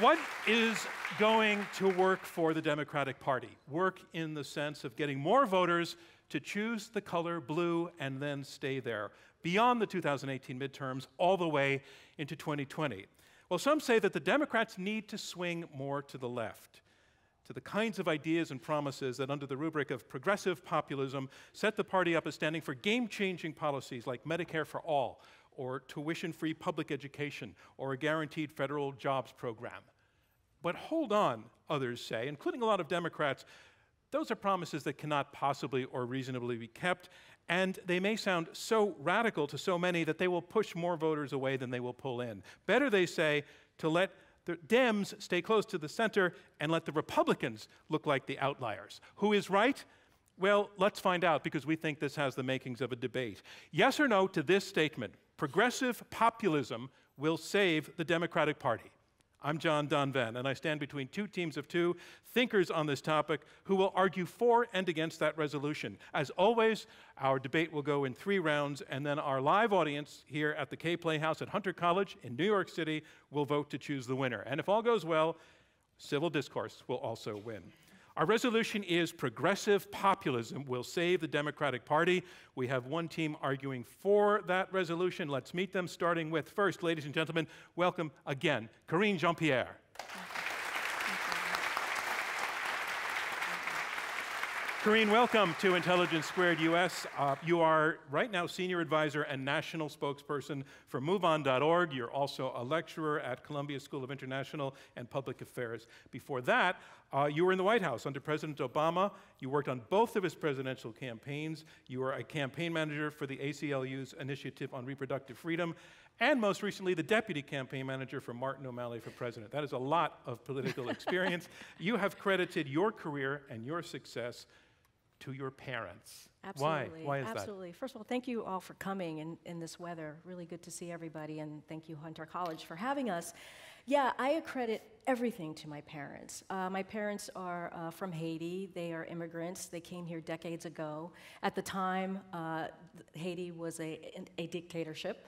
What is going to work for the Democratic Party? Work in the sense of getting more voters to choose the color blue and then stay there beyond the 2018 midterms all the way into 2020. Well, some say that the Democrats need to swing more to the left, to the kinds of ideas and promises that, under the rubric of progressive populism, set the party up as standing for game changing policies like Medicare for all, or tuition free public education, or a guaranteed federal jobs program. But hold on, others say, including a lot of Democrats, those are promises that cannot possibly or reasonably be kept, and they may sound so radical to so many that they will push more voters away than they will pull in. Better, they say, to let the Dems stay close to the center and let the Republicans look like the outliers. Who is right? Well, let's find out because we think this has the makings of a debate. Yes or no to this statement progressive populism will save the Democratic Party. I'm John Donvan, and I stand between two teams of two thinkers on this topic who will argue for and against that resolution. As always, our debate will go in three rounds, and then our live audience here at the Kaye Playhouse at Hunter College in New York City will vote to choose the winner. And if all goes well, civil discourse will also win. Our resolution is progressive populism will save the Democratic Party. We have one team arguing for that resolution. Let's meet them, starting with first, ladies and gentlemen, welcome again, Karine Jean Pierre. Karine, welcome to Intelligence Squared US. Uh, you are right now senior advisor and national spokesperson for MoveOn.org. You're also a lecturer at Columbia School of International and Public Affairs. Before that, uh, you were in the White House under President Obama. You worked on both of his presidential campaigns. You were a campaign manager for the ACLU's Initiative on Reproductive Freedom, and most recently, the deputy campaign manager for Martin O'Malley for president. That is a lot of political experience. you have credited your career and your success to your parents. Absolutely. Why? Why is Absolutely. that? First of all, thank you all for coming in, in this weather. Really good to see everybody, and thank you, Hunter College, for having us. Yeah, I accredit everything to my parents. Uh, my parents are uh, from Haiti. They are immigrants. They came here decades ago. At the time, uh, Haiti was a, a dictatorship.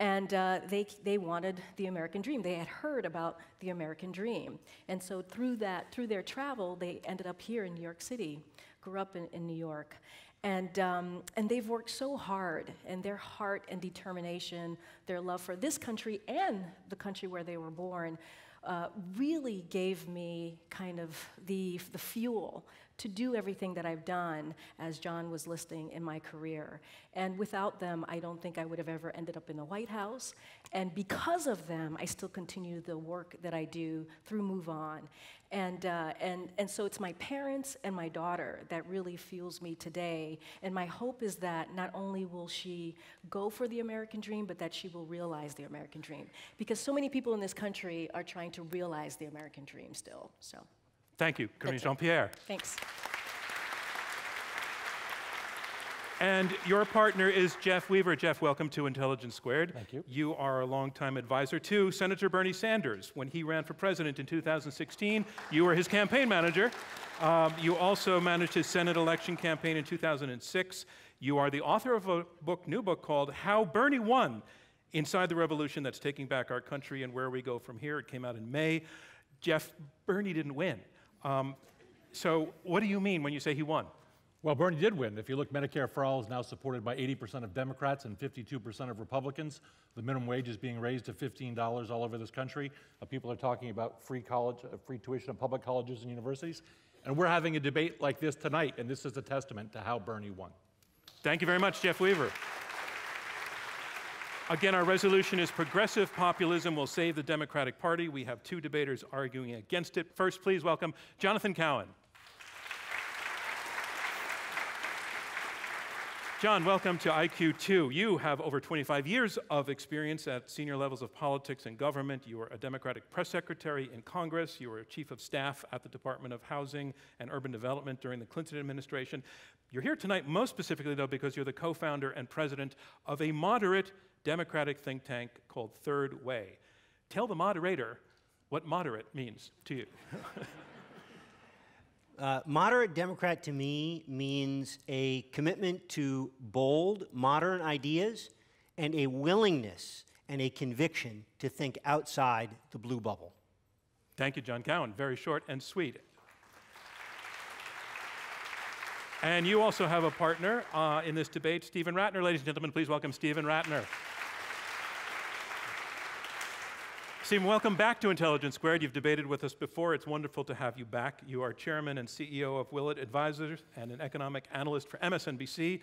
And uh, they, they wanted the American dream. They had heard about the American dream. And so through that, through their travel, they ended up here in New York City grew up in, in New York. And, um, and they've worked so hard, and their heart and determination, their love for this country and the country where they were born, uh, really gave me kind of the, the fuel to do everything that I've done, as John was listing in my career. And without them, I don't think I would have ever ended up in the White House. And because of them, I still continue the work that I do through Move On. And, uh, and, and so it's my parents and my daughter that really fuels me today. And my hope is that not only will she go for the American dream, but that she will realize the American dream. Because so many people in this country are trying to realize the American dream still. So. Thank you, Karine Jean Pierre. Thanks. And your partner is Jeff Weaver. Jeff, welcome to Intelligence Squared. Thank you. You are a longtime advisor to Senator Bernie Sanders. When he ran for president in 2016, you were his campaign manager. Um, you also managed his Senate election campaign in 2006. You are the author of a book, new book called How Bernie Won Inside the Revolution That's Taking Back Our Country and Where We Go From Here. It came out in May. Jeff, Bernie didn't win. Um, so, what do you mean when you say he won? Well, Bernie did win. If you look, Medicare for All is now supported by 80% of Democrats and 52% of Republicans. The minimum wage is being raised to $15 all over this country. Uh, people are talking about free college, uh, free tuition at public colleges and universities. And we're having a debate like this tonight, and this is a testament to how Bernie won. Thank you very much, Jeff Weaver. Again, our resolution is progressive populism will save the Democratic Party. We have two debaters arguing against it. First, please welcome Jonathan Cowan. John, welcome to IQ2. You have over 25 years of experience at senior levels of politics and government. You were a Democratic press secretary in Congress. You were chief of staff at the Department of Housing and Urban Development during the Clinton administration. You're here tonight most specifically, though, because you're the co founder and president of a moderate Democratic think tank called Third Way. Tell the moderator what moderate means to you. Uh, moderate Democrat to me means a commitment to bold, modern ideas and a willingness and a conviction to think outside the blue bubble. Thank you, John Cowan. Very short and sweet. And you also have a partner uh, in this debate, Steven Rattner. Ladies and gentlemen, please welcome Steven Rattner. Steven, welcome back to Intelligence Squared. You've debated with us before. It's wonderful to have you back. You are chairman and CEO of Willett Advisors and an economic analyst for MSNBC.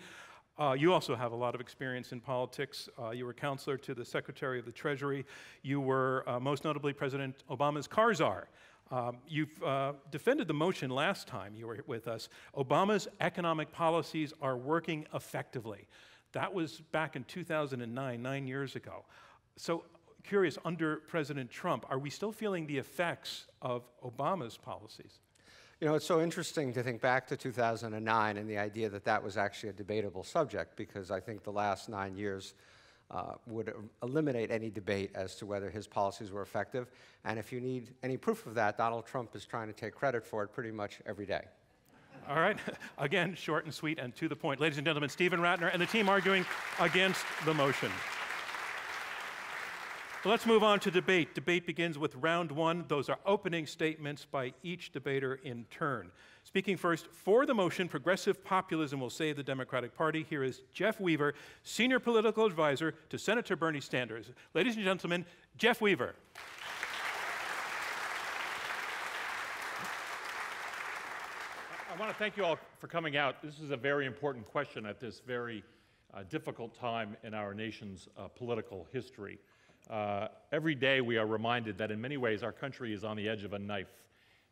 Uh, you also have a lot of experience in politics. Uh, you were counselor to the Secretary of the Treasury. You were uh, most notably President Obama's car czar. Um, you've uh, defended the motion last time you were with us. Obama's economic policies are working effectively. That was back in 2009, nine years ago. So curious, under President Trump, are we still feeling the effects of Obama's policies? You know, it's so interesting to think back to 2009 and the idea that that was actually a debatable subject because I think the last nine years uh, would eliminate any debate as to whether his policies were effective. And if you need any proof of that, Donald Trump is trying to take credit for it pretty much every day. All right. Again, short and sweet and to the point. Ladies and gentlemen, Steven Rattner and the team arguing against the motion. Let's move on to debate. Debate begins with round one. Those are opening statements by each debater in turn. Speaking first for the motion, Progressive Populism Will Save the Democratic Party, here is Jeff Weaver, Senior Political Advisor to Senator Bernie Sanders. Ladies and gentlemen, Jeff Weaver. I want to thank you all for coming out. This is a very important question at this very uh, difficult time in our nation's uh, political history. Uh, every day we are reminded that in many ways our country is on the edge of a knife,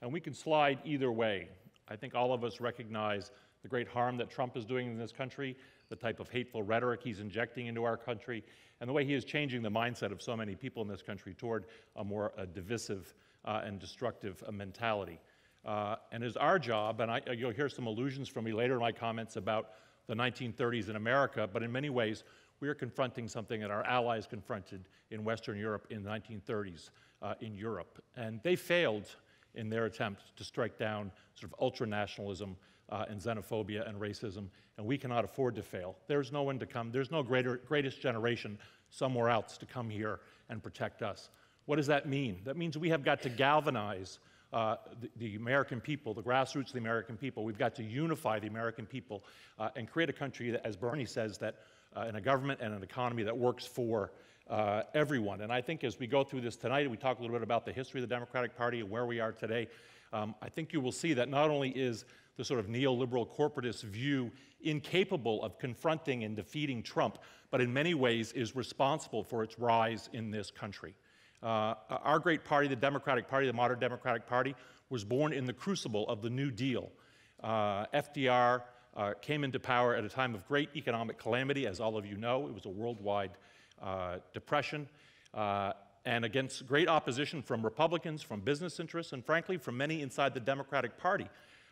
and we can slide either way. I think all of us recognize the great harm that Trump is doing in this country, the type of hateful rhetoric he's injecting into our country, and the way he is changing the mindset of so many people in this country toward a more divisive uh, and destructive uh, mentality. Uh, and it's our job, and I, you'll hear some allusions from me later in my comments about the 1930s in America, but in many ways, we are confronting something that our allies confronted in Western Europe in the 1930s uh, in Europe. And they failed in their attempt to strike down sort of ultra-nationalism uh, and xenophobia and racism, and we cannot afford to fail. There's no one to come, there's no greater, greatest generation somewhere else to come here and protect us. What does that mean? That means we have got to galvanize uh, the, the, American people, the grassroots of the American people. We've got to unify the American people uh, and create a country that, as Bernie says, that uh, in a government and an economy that works for uh, everyone. And I think as we go through this tonight, we talk a little bit about the history of the Democratic Party and where we are today. Um, I think you will see that not only is the sort of neoliberal corporatist view incapable of confronting and defeating Trump, but in many ways is responsible for its rise in this country. Uh, our great party, the Democratic Party, the modern Democratic Party, was born in the crucible of the New Deal. Uh, FDR uh, came into power at a time of great economic calamity, as all of you know. It was a worldwide uh, depression, uh, and against great opposition from Republicans, from business interests, and frankly, from many inside the Democratic Party.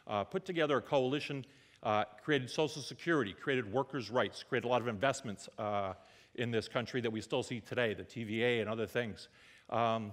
Uh, put together a coalition, uh, created Social Security, created workers' rights, created a lot of investments uh, in this country that we still see today, the TVA and other things, um,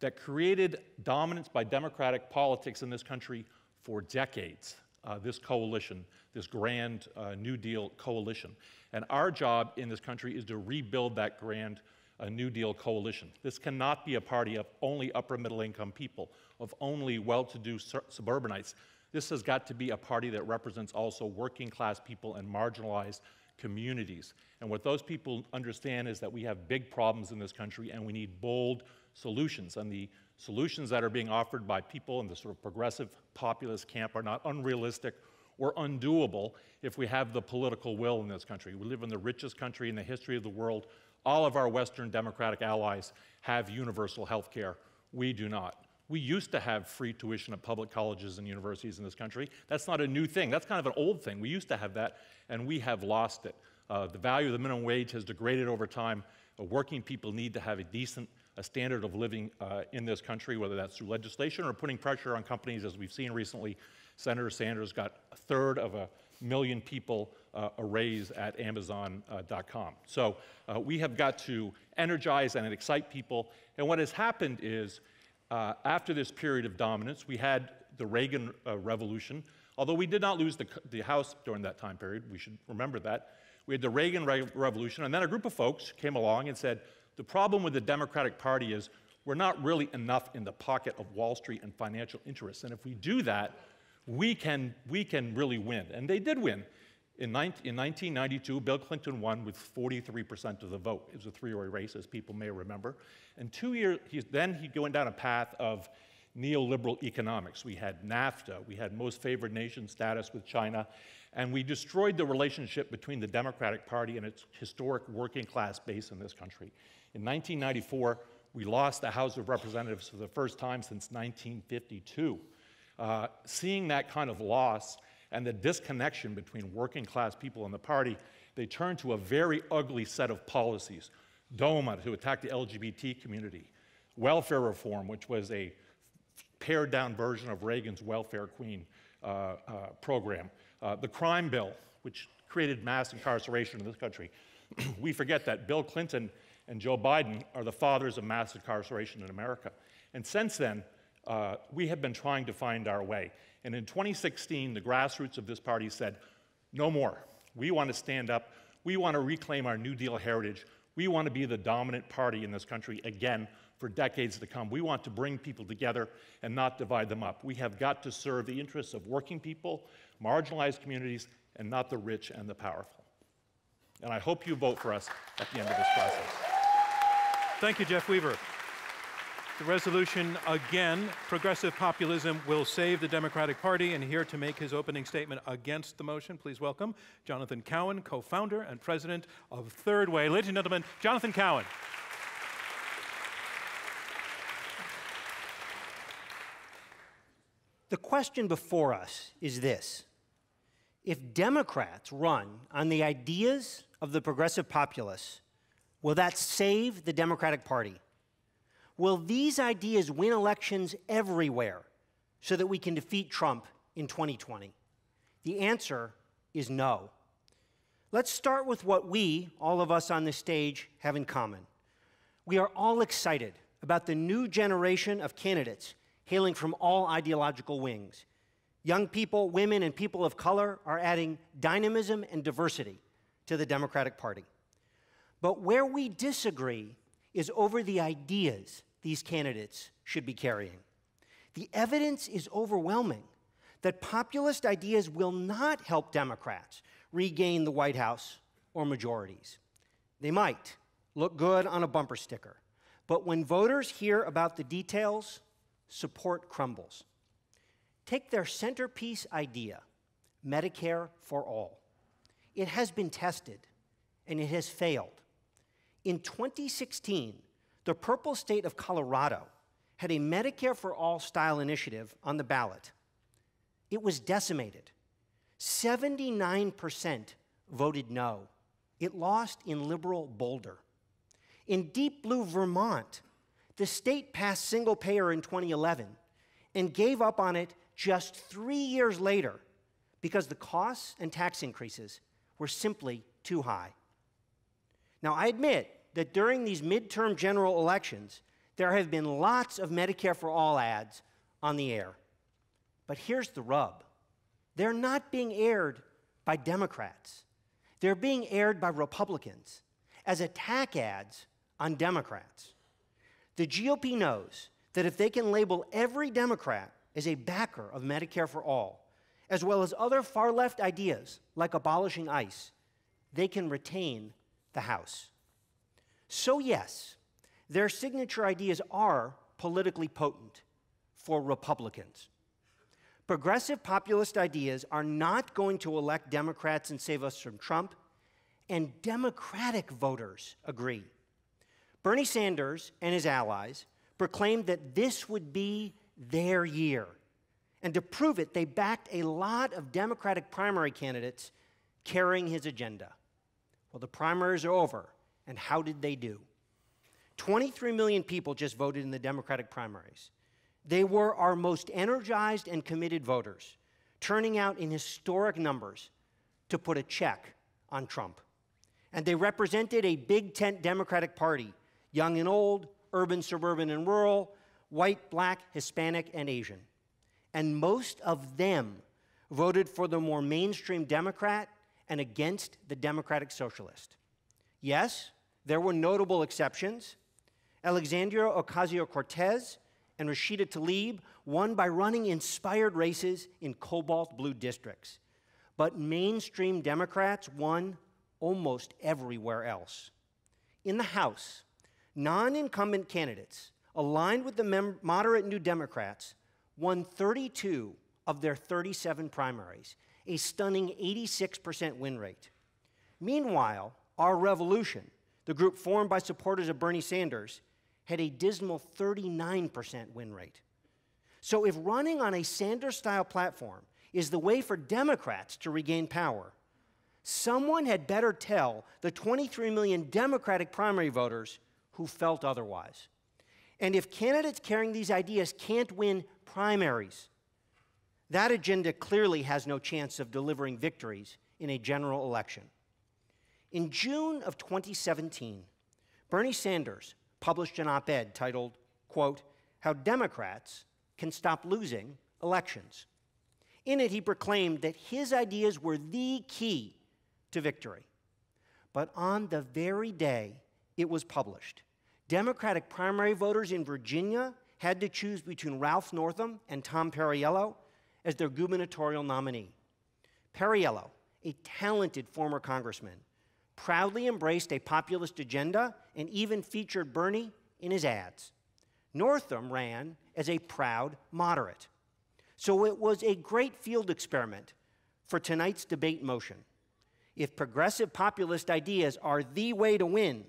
that created dominance by Democratic politics in this country for decades. This coalition this grand uh, New Deal coalition. And our job in this country is to rebuild that grand uh, New Deal coalition. This cannot be a party of only upper middle income people, of only well to do suburbanites. This has got to be a party that represents also working class people and marginalized communities. And what those people understand is that we have big problems in this country and we need bold solutions. And the solutions that are being offered by people in the sort of progressive populist camp are not unrealistic or undoable if we have the political will in this country. We live in the richest country in the history of the world. All of our Western democratic allies have universal health care. We do not. We used to have free tuition at public colleges and universities in this country. That's not a new thing. That's kind of an old thing. We used to have that, and we have lost it. Uh, the value of the minimum wage has degraded over time. Uh, working people need to have a decent a standard of living uh, in this country, whether that's through legislation or putting pressure on companies, as we've seen recently, Senator Sanders got a third of a million people uh, a raise at Amazon.com. Uh, so uh, we have got to energize and excite people. And what has happened is, uh, after this period of dominance, we had the Reagan Revolution. Although we did not lose the, the House during that time period, we should remember that. We had the Reagan Re Revolution, and then a group of folks came along and said, the problem with the Democratic Party is we're not really enough in the pocket of Wall Street and financial interests. And if we do that, we can, we can really win. And they did win. In, 19, in 1992, Bill Clinton won with 43% of the vote. It was a three-way race, as people may remember. And two years, then he went down a path of neoliberal economics. We had NAFTA, we had most favored nation status with China, and we destroyed the relationship between the Democratic Party and its historic working class base in this country. In 1994, we lost the House of Representatives for the first time since 1952. Uh, seeing that kind of loss and the disconnection between working class people and the party, they turned to a very ugly set of policies. DOMA, to attack the LGBT community, welfare reform, which was a pared down version of Reagan's welfare queen uh, uh, program, uh, the crime bill, which created mass incarceration in this country. we forget that Bill Clinton and Joe Biden are the fathers of mass incarceration in America. And since then, uh, we have been trying to find our way. And in 2016, the grassroots of this party said, no more. We want to stand up. We want to reclaim our New Deal heritage. We want to be the dominant party in this country again for decades to come. We want to bring people together and not divide them up. We have got to serve the interests of working people, marginalized communities, and not the rich and the powerful. And I hope you vote for us at the end of this process. Thank you, Jeff Weaver. The resolution again, progressive populism will save the Democratic Party. And here to make his opening statement against the motion, please welcome Jonathan Cowan, co founder and president of Third Way. Ladies and gentlemen, Jonathan Cowan. The question before us is this If Democrats run on the ideas of the progressive populace, will that save the Democratic Party? Will these ideas win elections everywhere so that we can defeat Trump in 2020? The answer is no. Let's start with what we, all of us on this stage, have in common. We are all excited about the new generation of candidates hailing from all ideological wings. Young people, women, and people of color are adding dynamism and diversity to the Democratic Party. But where we disagree is over the ideas these candidates should be carrying. The evidence is overwhelming that populist ideas will not help Democrats regain the White House or majorities. They might look good on a bumper sticker, but when voters hear about the details, support crumbles. Take their centerpiece idea, Medicare for All. It has been tested and it has failed. In 2016, the purple state of Colorado had a Medicare for All style initiative on the ballot. It was decimated. 79% voted no. It lost in liberal Boulder. In deep blue Vermont, the state passed single payer in 2011 and gave up on it just three years later because the costs and tax increases were simply too high. Now, I admit that during these midterm general elections, there have been lots of Medicare for All ads on the air. But here's the rub they're not being aired by Democrats, they're being aired by Republicans as attack ads on Democrats. The GOP knows that if they can label every Democrat as a backer of Medicare for All, as well as other far left ideas like abolishing ICE, they can retain the House. So, yes, their signature ideas are politically potent for Republicans. Progressive populist ideas are not going to elect Democrats and save us from Trump, and Democratic voters agree. Bernie Sanders and his allies proclaimed that this would be their year. And to prove it, they backed a lot of Democratic primary candidates carrying his agenda. Well, the primaries are over. And how did they do? 23 million people just voted in the Democratic primaries. They were our most energized and committed voters, turning out in historic numbers to put a check on Trump. And they represented a big tent Democratic Party young and old, urban, suburban, and rural, white, black, Hispanic, and Asian. And most of them voted for the more mainstream Democrat and against the Democratic Socialist. Yes, there were notable exceptions. Alexandria Ocasio Cortez and Rashida Tlaib won by running inspired races in cobalt blue districts. But mainstream Democrats won almost everywhere else. In the House, non incumbent candidates aligned with the moderate New Democrats won 32 of their 37 primaries, a stunning 86% win rate. Meanwhile, our revolution, the group formed by supporters of Bernie Sanders, had a dismal 39% win rate. So, if running on a Sanders style platform is the way for Democrats to regain power, someone had better tell the 23 million Democratic primary voters who felt otherwise. And if candidates carrying these ideas can't win primaries, that agenda clearly has no chance of delivering victories in a general election. In June of 2017, Bernie Sanders published an op ed titled, quote, How Democrats Can Stop Losing Elections. In it, he proclaimed that his ideas were the key to victory. But on the very day it was published, Democratic primary voters in Virginia had to choose between Ralph Northam and Tom Perriello as their gubernatorial nominee. Perriello, a talented former congressman, proudly embraced a populist agenda and even featured Bernie in his ads. Northam ran as a proud moderate. So it was a great field experiment for tonight's debate motion. If progressive populist ideas are the way to win,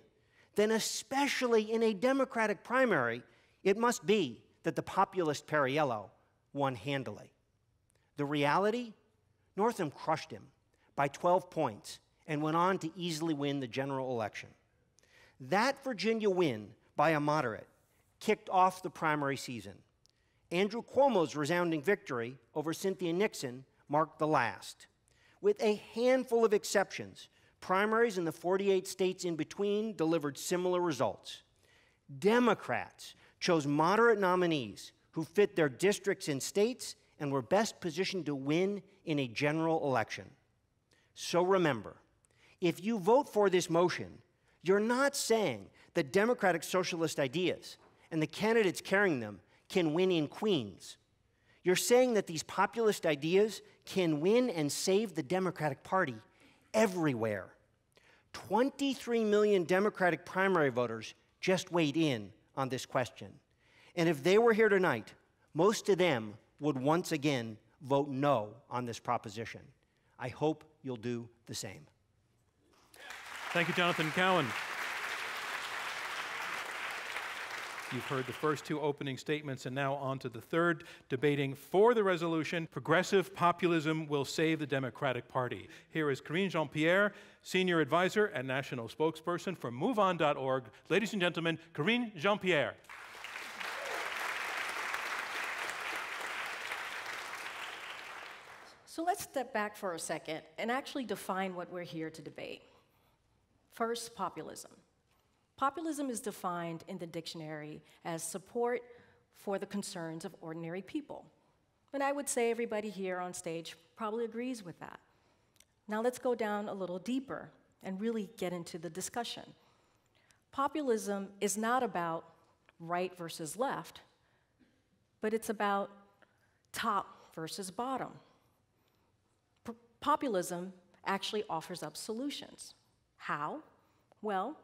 then especially in a Democratic primary, it must be that the populist Perriello won handily. The reality? Northam crushed him by 12 points and went on to easily win the general election. That Virginia win by a moderate kicked off the primary season. Andrew Cuomo's resounding victory over Cynthia Nixon marked the last. With a handful of exceptions, primaries in the 48 states in between delivered similar results. Democrats chose moderate nominees who fit their districts and states and were best positioned to win in a general election. So remember, if you vote for this motion, you're not saying that democratic socialist ideas and the candidates carrying them can win in Queens. You're saying that these populist ideas can win and save the Democratic Party everywhere. 23 million Democratic primary voters just weighed in on this question. And if they were here tonight, most of them would once again vote no on this proposition. I hope you'll do the same. Thank you, Jonathan Cowan. You've heard the first two opening statements, and now on to the third, debating for the resolution Progressive Populism Will Save the Democratic Party. Here is Karine Jean Pierre, Senior Advisor and National Spokesperson for MoveOn.org. Ladies and gentlemen, Karine Jean Pierre. So let's step back for a second and actually define what we're here to debate. First, populism. Populism is defined in the dictionary as support for the concerns of ordinary people. And I would say everybody here on stage probably agrees with that. Now let's go down a little deeper and really get into the discussion. Populism is not about right versus left, but it's about top versus bottom. P- populism actually offers up solutions. How? Well,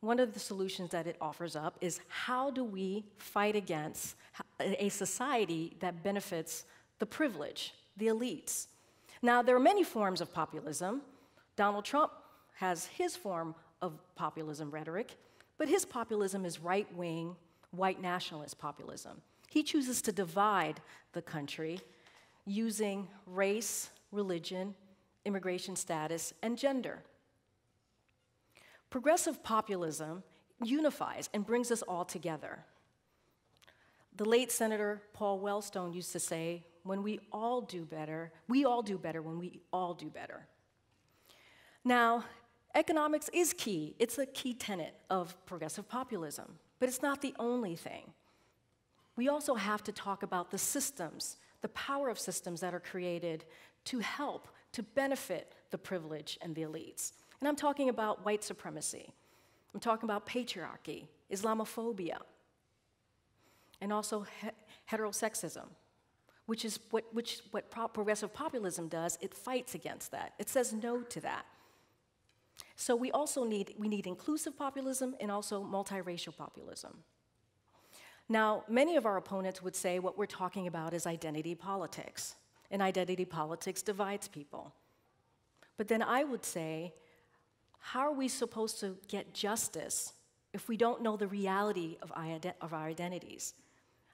one of the solutions that it offers up is how do we fight against a society that benefits the privilege, the elites? Now, there are many forms of populism. Donald Trump has his form of populism rhetoric, but his populism is right wing, white nationalist populism. He chooses to divide the country using race, religion, immigration status, and gender. Progressive populism unifies and brings us all together. The late Senator Paul Wellstone used to say, when we all do better, we all do better when we all do better. Now, economics is key. It's a key tenet of progressive populism, but it's not the only thing. We also have to talk about the systems, the power of systems that are created to help, to benefit the privileged and the elites. And I'm talking about white supremacy. I'm talking about patriarchy, Islamophobia, and also he- heterosexism, which is what, which, what pro- progressive populism does. It fights against that, it says no to that. So we also need, we need inclusive populism and also multiracial populism. Now, many of our opponents would say what we're talking about is identity politics, and identity politics divides people. But then I would say, how are we supposed to get justice if we don't know the reality of, our identities?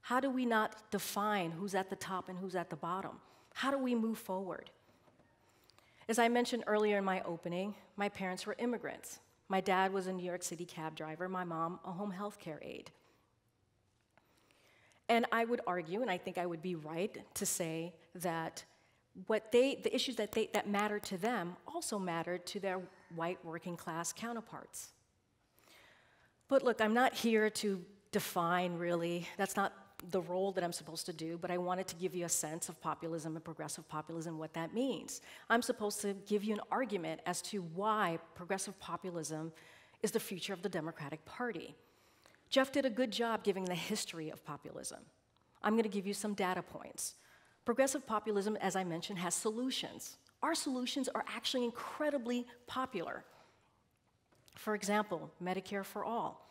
How do we not define who's at the top and who's at the bottom? How do we move forward? As I mentioned earlier in my opening, my parents were immigrants. My dad was a New York City cab driver, my mom, a home health care aide. And I would argue, and I think I would be right to say that what they, the issues that, they, that mattered to them also mattered to their white working class counterparts. But look, I'm not here to define really, that's not the role that I'm supposed to do, but I wanted to give you a sense of populism and progressive populism, what that means. I'm supposed to give you an argument as to why progressive populism is the future of the Democratic Party. Jeff did a good job giving the history of populism. I'm going to give you some data points. Progressive populism, as I mentioned, has solutions. Our solutions are actually incredibly popular. For example, Medicare for All.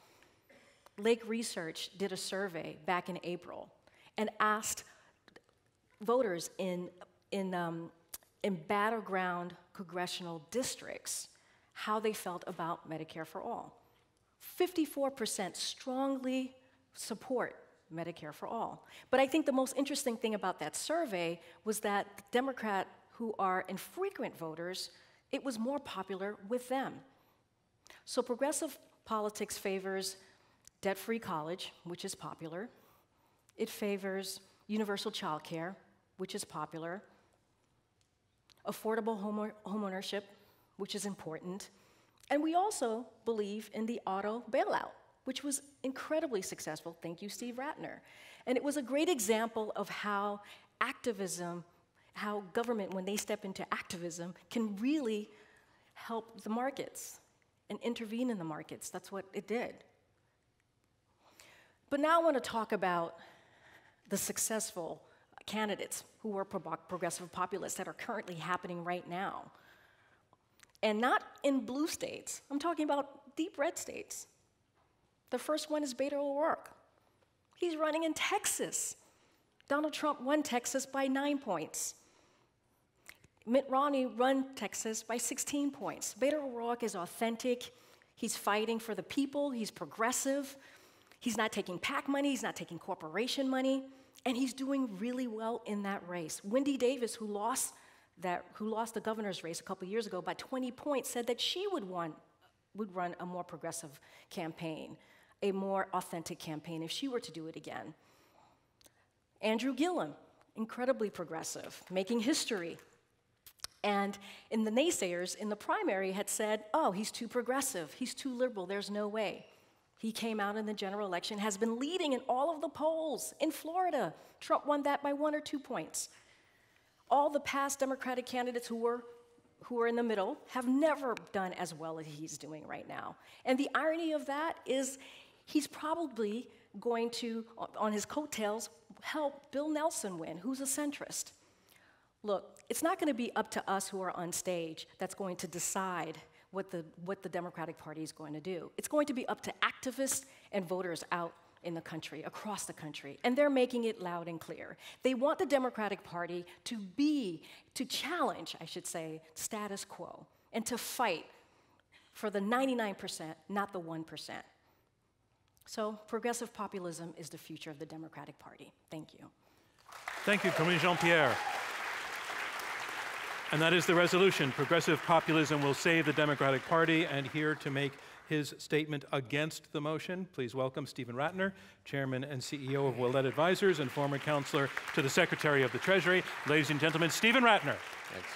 Lake Research did a survey back in April and asked voters in, in, um, in battleground congressional districts how they felt about Medicare for All. 54% strongly support Medicare for All. But I think the most interesting thing about that survey was that Democrat who are infrequent voters, it was more popular with them. So progressive politics favors debt free college, which is popular. It favors universal child care, which is popular. Affordable home homeownership, which is important. And we also believe in the auto bailout, which was incredibly successful. Thank you, Steve Rattner. And it was a great example of how activism, how government, when they step into activism, can really help the markets and intervene in the markets. That's what it did. But now I want to talk about the successful candidates who are progressive populists that are currently happening right now. And not in blue states, I'm talking about deep red states. The first one is Beto O'Rourke. He's running in Texas. Donald Trump won Texas by nine points. Mitt Romney won Texas by 16 points. Beto O'Rourke is authentic. He's fighting for the people. He's progressive. He's not taking PAC money. He's not taking corporation money. And he's doing really well in that race. Wendy Davis, who lost, that, who lost the governor's race a couple years ago by 20 points, said that she would, want, would run a more progressive campaign, a more authentic campaign if she were to do it again. Andrew Gillum, incredibly progressive, making history. And in the naysayers in the primary had said, oh, he's too progressive, he's too liberal, there's no way. He came out in the general election, has been leading in all of the polls. In Florida, Trump won that by one or two points. All the past Democratic candidates who were who are in the middle have never done as well as he's doing right now. And the irony of that is he's probably going to, on his coattails, help Bill Nelson win, who's a centrist. Look, it's not going to be up to us who are on stage that's going to decide what the, what the Democratic Party is going to do. It's going to be up to activists and voters out in the country, across the country, and they're making it loud and clear. They want the Democratic Party to be, to challenge, I should say, status quo, and to fight for the 99%, not the 1%. So, progressive populism is the future of the Democratic Party. Thank you. Thank you, Karine Jean Pierre. And that is the resolution. Progressive populism will save the Democratic Party. And here to make his statement against the motion, please welcome Steven Rattner, Chairman and CEO of Willett Advisors and former counselor to the Secretary of the Treasury. Ladies and gentlemen, Steven Rattner. Thanks.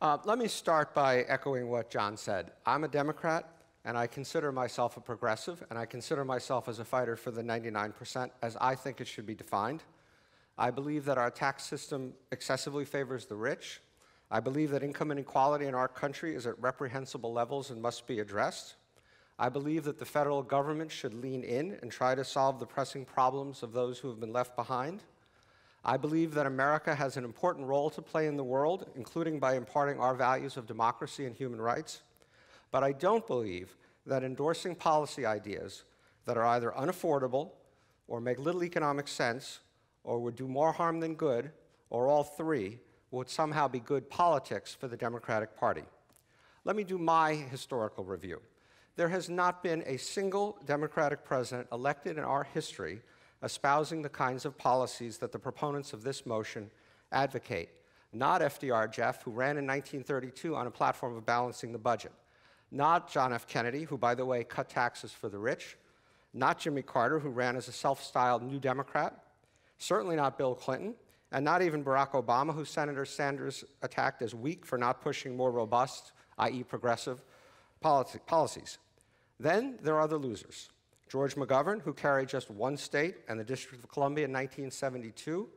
Uh, let me start by echoing what John said. I'm a Democrat, and I consider myself a progressive, and I consider myself as a fighter for the 99% as I think it should be defined. I believe that our tax system excessively favors the rich. I believe that income inequality in our country is at reprehensible levels and must be addressed. I believe that the federal government should lean in and try to solve the pressing problems of those who have been left behind. I believe that America has an important role to play in the world, including by imparting our values of democracy and human rights. But I don't believe that endorsing policy ideas that are either unaffordable or make little economic sense or would do more harm than good, or all three, would somehow be good politics for the Democratic Party. Let me do my historical review. There has not been a single Democratic president elected in our history espousing the kinds of policies that the proponents of this motion advocate. Not FDR Jeff, who ran in 1932 on a platform of balancing the budget. Not John F. Kennedy, who, by the way, cut taxes for the rich. Not Jimmy Carter, who ran as a self styled New Democrat. Certainly not Bill Clinton. And not even Barack Obama, who Senator Sanders attacked as weak for not pushing more robust, i.e., progressive, policies. Then there are the losers. George McGovern, who carried just one state and the District of Columbia in 1972.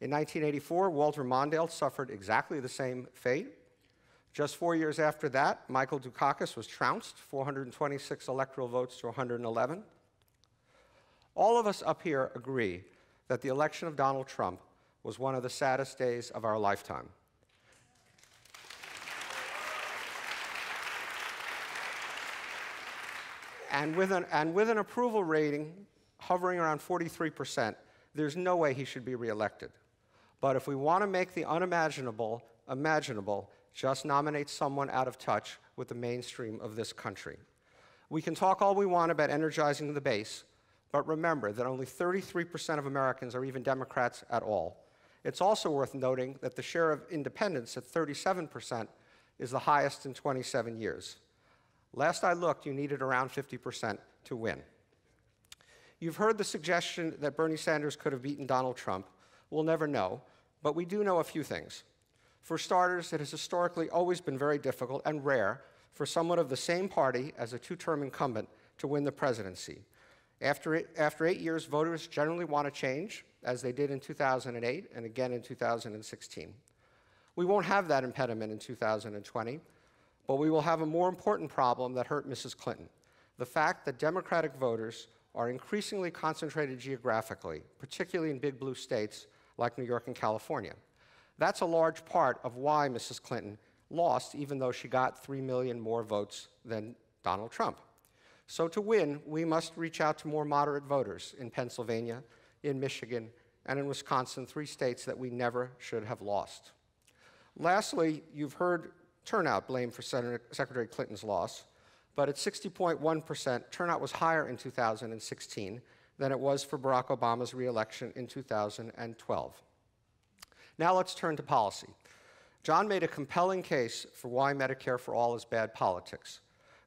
In 1984, Walter Mondale suffered exactly the same fate. Just four years after that, Michael Dukakis was trounced, 426 electoral votes to 111. All of us up here agree that the election of Donald Trump was one of the saddest days of our lifetime. And with, an, and with an approval rating hovering around 43%, there's no way he should be reelected. But if we want to make the unimaginable imaginable, just nominate someone out of touch with the mainstream of this country. We can talk all we want about energizing the base, but remember that only 33% of Americans are even Democrats at all. It's also worth noting that the share of independents at 37% is the highest in 27 years. Last I looked, you needed around 50% to win. You've heard the suggestion that Bernie Sanders could have beaten Donald Trump. We'll never know, but we do know a few things. For starters, it has historically always been very difficult and rare for someone of the same party as a two term incumbent to win the presidency. After after eight years, voters generally want to change, as they did in 2008 and again in 2016. We won't have that impediment in 2020 but we will have a more important problem that hurt Mrs. Clinton the fact that Democratic voters are increasingly concentrated geographically, particularly in big blue states like New York and California. That's a large part of why Mrs. Clinton lost, even though she got 3 million more votes than Donald Trump. So to win, we must reach out to more moderate voters in Pennsylvania, in Michigan, and in Wisconsin, three states that we never should have lost. Lastly, you've heard turnout blamed for Senator, Secretary Clinton's loss, but at 60.1%, turnout was higher in 2016 than it was for Barack Obama's reelection in 2012. Now let's turn to policy. John made a compelling case for why Medicare for All is bad politics.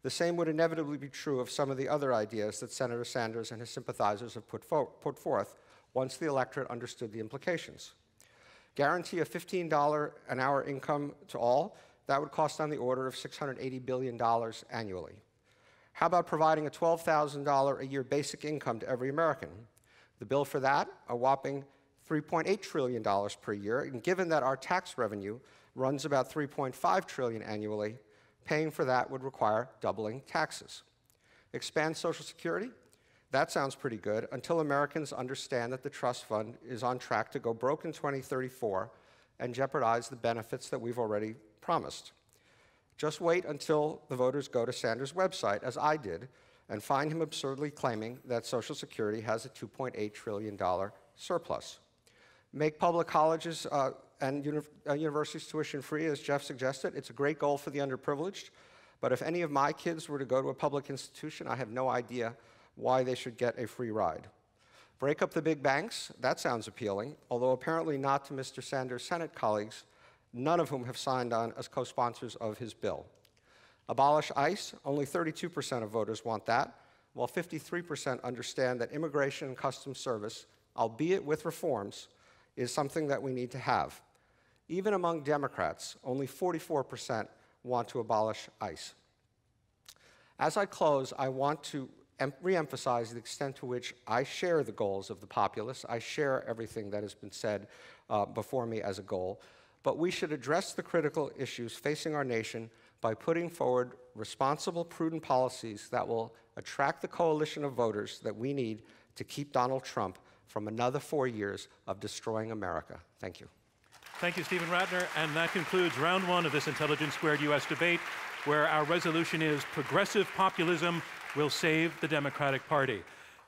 The same would inevitably be true of some of the other ideas that Senator Sanders and his sympathizers have put, put forth once the electorate understood the implications. Guarantee a $15 an hour income to all that would cost on the order of $680 billion annually. How about providing a $12,000 a year basic income to every American? The bill for that, a whopping $3.8 trillion per year, and given that our tax revenue runs about 3.5 trillion annually, paying for that would require doubling taxes. Expand Social Security? That sounds pretty good until Americans understand that the trust fund is on track to go broke in 2034 and jeopardize the benefits that we've already promised. Just wait until the voters go to Sanders' website, as I did, and find him absurdly claiming that Social Security has a $2.8 trillion surplus. Make public colleges uh, and uni- uh, universities tuition free, as Jeff suggested. It's a great goal for the underprivileged, but if any of my kids were to go to a public institution, I have no idea why they should get a free ride. Break up the big banks, that sounds appealing, although apparently not to Mr. Sanders' Senate colleagues none of whom have signed on as co sponsors of his bill. Abolish ICE, only 32% of voters want that, while 53% understand that Immigration and Customs Service, albeit with reforms, is something that we need to have. Even among Democrats, only 44% want to abolish ICE. As I close, I want to em- reemphasize the extent to which I share the goals of the populace. I share everything that has been said uh, before me as a goal. but we should address the critical issues facing our nation by putting forward responsible, prudent policies that will attract the coalition of voters that we need to keep Donald Trump from another four years of destroying America. Thank you. Thank you, Steven Rattner. And that concludes round one of this Intelligence Squared US debate, where our resolution is progressive populism will save the Democratic Party.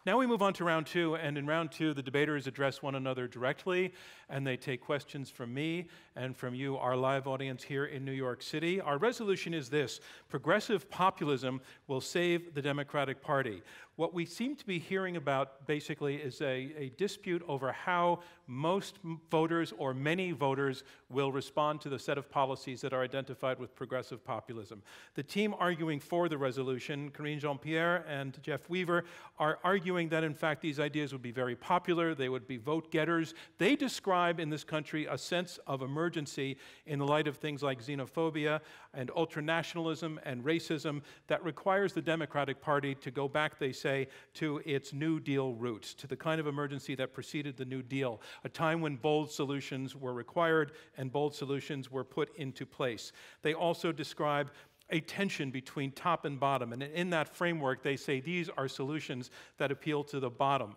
Now we move on to round two, and in round two, the debaters address one another directly, and they take questions from me and from you, our live audience here in New York City. Our resolution is this progressive populism will save the Democratic Party. What we seem to be hearing about basically is a, a dispute over how most voters or many voters will respond to the set of policies that are identified with progressive populism. The team arguing for the resolution, Karine Jean Pierre and Jeff Weaver, are arguing that in fact these ideas would be very popular, they would be vote getters. They describe in this country a sense of emergency in the light of things like xenophobia and ultranationalism and racism that requires the Democratic Party to go back, they say, to its New Deal roots, to the kind of emergency that preceded the New Deal, a time when bold solutions were required and bold solutions were put into place. They also describe a tension between top and bottom. And in that framework, they say these are solutions that appeal to the bottom.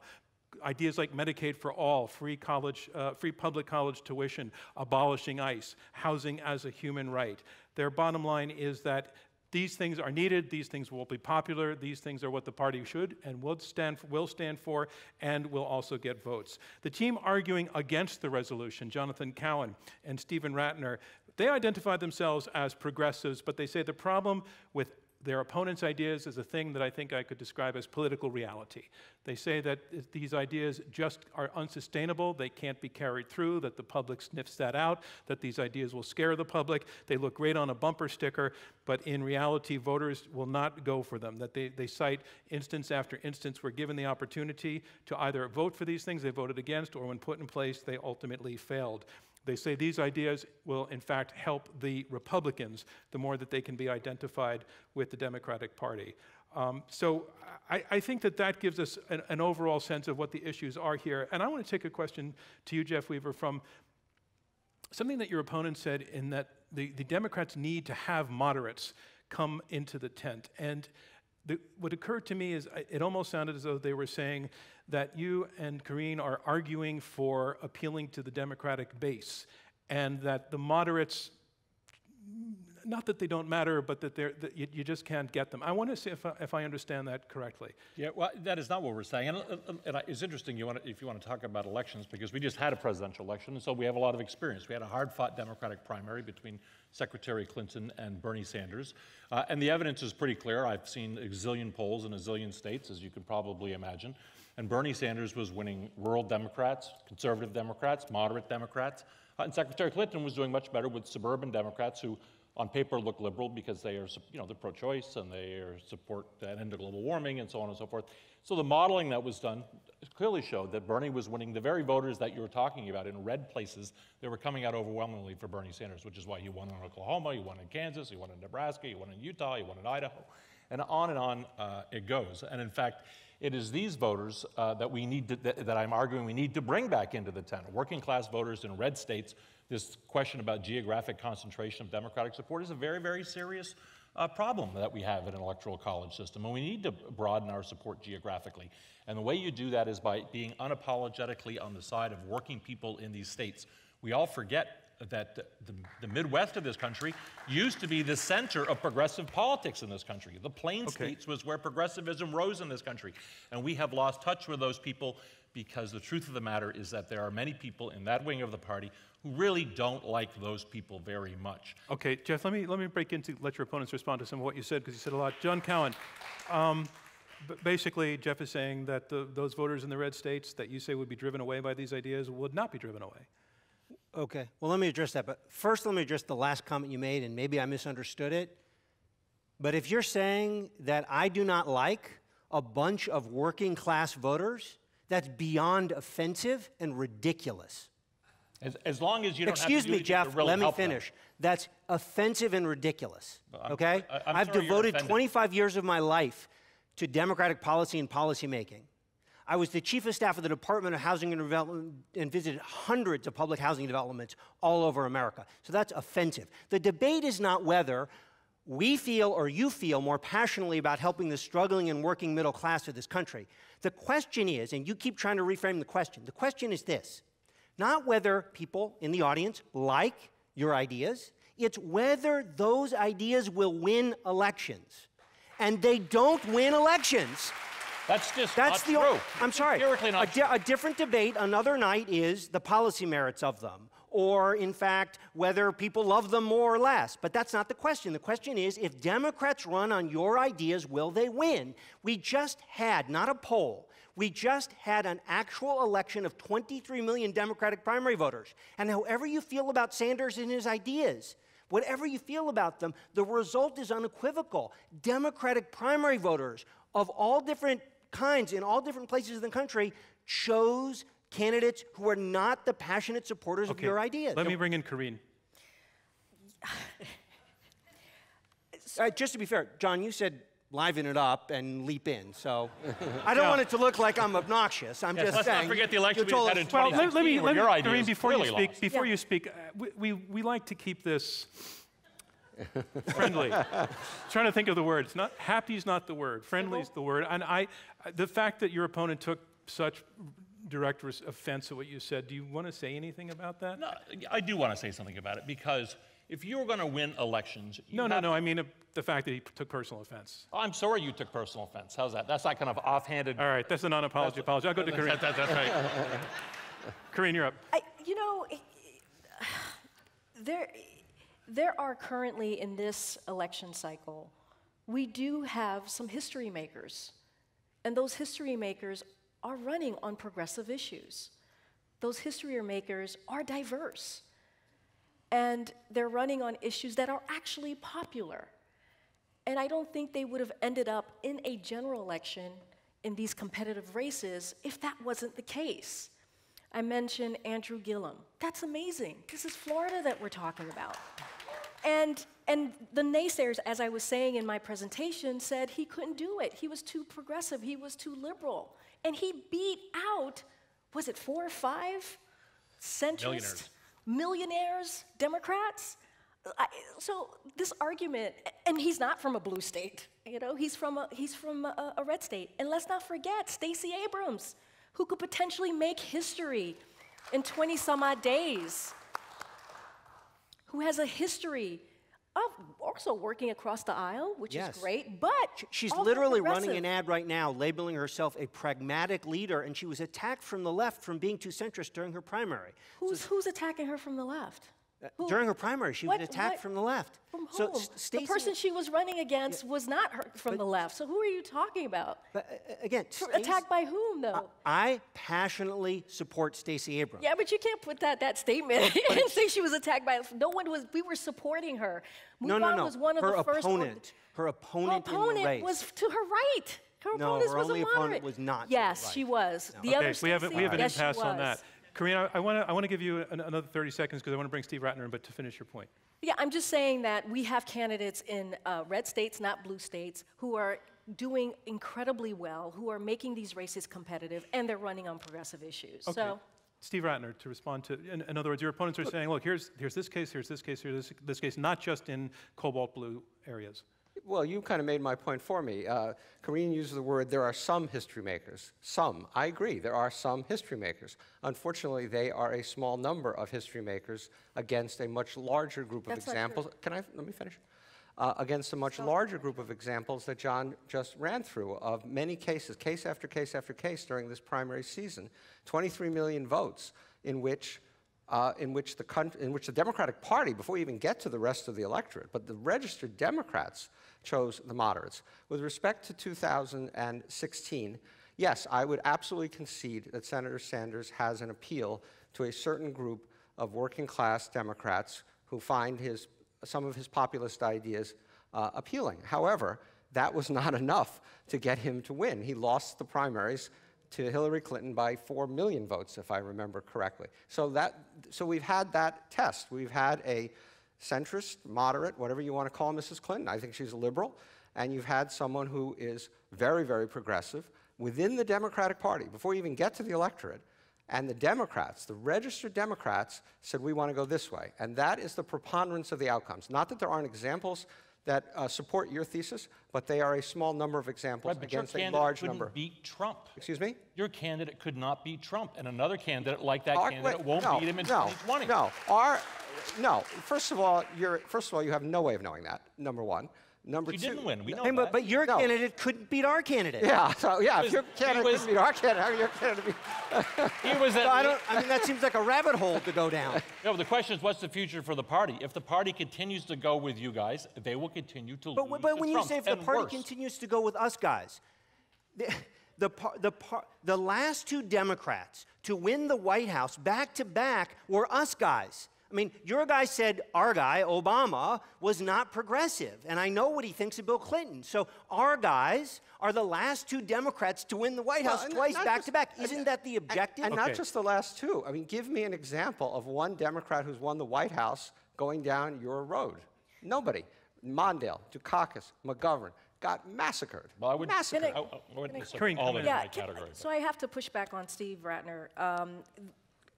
Ideas like Medicaid for all, free college, uh, free public college tuition, abolishing ICE, housing as a human right. Their bottom line is that these things are needed, these things will be popular, these things are what the party should and will stand, will stand for, and will also get votes. The team arguing against the resolution, Jonathan Cowan and Steven Rattner, they identify themselves as progressives, but they say the problem with their opponents' ideas is a thing that I think I could describe as political reality. They say that these ideas just are unsustainable, they can't be carried through, that the public sniffs that out, that these ideas will scare the public, they look great on a bumper sticker, but in reality, voters will not go for them. That they, they cite instance after instance where given the opportunity to either vote for these things they voted against, or when put in place, they ultimately failed. They say these ideas will, in fact, help the Republicans the more that they can be identified with the Democratic Party. Um, so I, I, think that that gives us an, an, overall sense of what the issues are here. And I want to take a question to you, Jeff Weaver, from something that your opponent said in that the, the Democrats need to have moderates come into the tent. And the, what occurred to me is it almost sounded as though they were saying that you and Karine are arguing for appealing to the Democratic base, and that the moderates, not that they don't matter, but that, they're, that you, you, just can't get them. I want to see if I, if I understand that correctly. Yeah, well, that is not what we're saying. And, uh, uh, and it's interesting you want to, if you want to talk about elections, because we just had a presidential election, and so we have a lot of experience. We had a hard fought Democratic primary between Secretary Clinton and Bernie Sanders. Uh, and the evidence is pretty clear. I've seen a zillion polls in a zillion states, as you can probably imagine. And Bernie Sanders was winning rural Democrats, conservative Democrats, moderate Democrats. Uh, and Secretary Clinton was doing much better with suburban Democrats who on paper look liberal because they are, you know, they're pro-choice and they are support an end to global warming and so on and so forth. So the modeling that was done clearly showed that Bernie was winning the very voters that you were talking about in red places. They were coming out overwhelmingly for Bernie Sanders, which is why he won in Oklahoma, he won in Kansas, he won in Nebraska, he won in Utah, he won in Idaho, and on and on uh, it goes. And in fact, it is these voters uh, that we need to, that, that, I'm arguing we need to bring back into the tent. Working class voters in red states. This question about geographic concentration of Democratic support is a very, very serious uh, problem that we have in an electoral college system, and we need to broaden our support geographically. And the way you do that is by being unapologetically on the side of working people in these states. We all forget that the, the, Midwest of this country used to be the center of progressive politics in this country. The Plain okay. States was where progressivism rose in this country. And we have lost touch with those people because the truth of the matter is that there are many people in that wing of the party who really don't like those people very much. Okay, Jeff, let me, let me break into, let your opponents respond to some of what you said, because you said a lot. John Cowan, um, basically, Jeff is saying that the, those voters in the red states that you say would be driven away by these ideas would not be driven away. Okay, well, let me address that. But first, let me address the last comment you made, and maybe I misunderstood it. But if you're saying that I do not like a bunch of working class voters, that's beyond offensive and ridiculous. As, as long as you don't Excuse me, Jeff, really let me finish. Them. That's offensive and ridiculous. I'm, okay? I, have devoted 25 years of my life to democratic policy and policymaking. I was the chief of staff of the Department of Housing and Development and visited hundreds of public housing developments all over America. So that's offensive. The debate is not whether we feel or you feel more passionately about helping the struggling and working middle class of this country. The question is, and you keep trying to reframe the question, the question is this not whether people in the audience like your ideas, it's whether those ideas will win elections. And they don't win elections. That's just That's not the. true. I'm sorry. A, di- a different debate another night is the policy merits of them, or in fact whether people love them more or less. But that's not the question. The question is if Democrats run on your ideas, will they win? We just had not a poll. We just had an actual election of 23 million Democratic primary voters. And however you feel about Sanders and his ideas, whatever you feel about them, the result is unequivocal. Democratic primary voters of all different kinds in all different places in the country chose candidates who are not the passionate supporters of your ideas. Let me bring in Karine. Uh, just to be fair, John, you said liven it up and leap in. So I don't want it to look like I'm obnoxious. I'm Yes, just let's saying. not forget the election we had us- in Well, 2016 let, let me, let me your ideas Karine, before you speak, lost. before Yeah. you speak, uh, we, we, we like to keep this friendly. trying to think of the word. It's not happy's not the word. Friendly is the word. And I, the fact that your opponent took such direct offense at what you said, do you want to say anything about that? No, I do want to say something about it because if you're going to win elections, you No, no, have- no. I mean uh, the fact that he took personal offense. Oh, I'm sorry you took personal offense. How's that? That's not kind of offhanded. All right, that's a non-apology apology. I'll go to Karine. That- that- that's right. Karine, you're up. I, you know, there, there are currently in this election cycle, we do have some history makers. And those history makers are running on progressive issues. Those history makers are diverse. And they're running on issues that are actually popular. And I don't think they would have ended up in a general election in these competitive races if that wasn't the case. I mentioned Andrew Gillum. That's amazing. This is Florida that we're talking about. And, and the naysayers, as I was saying in my presentation, said he couldn't do it. He was too progressive, he was too liberal. And he beat out, was it four or five centrist, Millionaires. Millionaires, Democrats? I, so this argument, and he's not from a blue state, you know, he's from a, he's from a, a red state. And let's not forget Stacey Abrams, who could potentially make history in 20 some odd days who has a history also working across the aisle, which Yes. is great, but She's literally running an ad right now labeling herself a pragmatic leader, and she was attacked from the left from being too centrist during her primary. Who's, who's attacking her from the left? Who? Uh, During her primary, she What- was attacked what- from the left. From So whom? S- the person she was running against was not her from the left. So who are you talking about? But uh, again, Stacey- Attacked by whom, though? I passionately support Stacey Abrams. yeah, but you can't put that that statement and say she was attacked by. No one was. We were supporting her. No, Move no, On no. was one of her the first. org- opponent, her Her opponent, in opponent the race. was to her right. Her No, opponent her was only a opponent was not to the Yes, right. she was. The okay, other we have, a- we have an Stacey- yes, impasse on that. I, I want to I wanna give you an, another 30 seconds because I want to bring Steve Rattner in, but to finish your point. Yeah, I'm just saying that we have candidates in uh, red states, not blue states, who are doing incredibly well, who are making these races competitive, and they're running on progressive issues. Okay. So, Steve Rattner, to respond to, in, in other words, your opponents are saying, look, here's, here's this case, here's this case, here's this, this case, not just in cobalt blue areas. Well, you kind of made my point for me. Uh, Karine used the word, there are some history makers. Some. I agree, there are some history makers. Unfortunately, they are a small number of history makers against a much larger group of That's not examples. Can I, let me finish? Uh, against a much larger group of examples that John just ran through of many cases, case after case after case during this primary season. 23 million votes in which uh, in, which the in which the Democratic Party, before we even get to the rest of the electorate, but the registered Democrats chose the moderates. With respect to 2016, yes, I would absolutely concede that Senator Sanders has an appeal to a certain group of working class Democrats who find his, some of his populist ideas uh, appealing. However, that was not enough to get him to win. He lost the primaries to Hillary Clinton by 4 million votes, if I remember correctly. So, that, so we've had that test. We've had a centrist, moderate, whatever you want to call Mrs. Clinton. I think she's a liberal. And you've had someone who is very, very progressive, within the Democratic Party, before you even get to the electorate, and the Democrats, the registered Democrats, said we want to go this way. And that is the preponderance of the outcomes. Not that there aren't examples that uh, support your thesis, but they are a small number of examples Right, against a candidate large number. beat Trump. Excuse me? Your candidate could not beat Trump, and another candidate like that Our- candidate wait, won't no, beat him in no, 2020. No, our, no. First of all, you're, first of all, you have no way of knowing that. Number one. Number You two. didn't win. We know Hey, but, that. but your No. candidate couldn't beat our candidate. Yeah. So yeah, if your candidate was- couldn't beat our candidate, how your candidate be? he was at So I don't. I mean, that seems like a rabbit hole to go down. No, but the question is, what's the future for the party? If the party continues to go with you guys, they will continue to But, lose but to when you Trump, say if the party worse. continues to go with us guys, the, the, par- the, par- the last two Democrats to win the White House back to back were us guys. I mean, your guy said our guy, Obama, was not progressive. And I know what he thinks of Bill Clinton. So our guys are the last two Democrats to win the White House Well, twice back just- to back. Isn't that the objective? And, Okay. not just the last two. I mean, give me an example of one Democrat who's won the White House going down your road. Nobody. Mondale, Dukakis, McGovern got massacred. Well, I would, massacred. I, I wouldn't say all come in in. the Yeah, right can- category. so I have to push back on Steve Rattner. Um,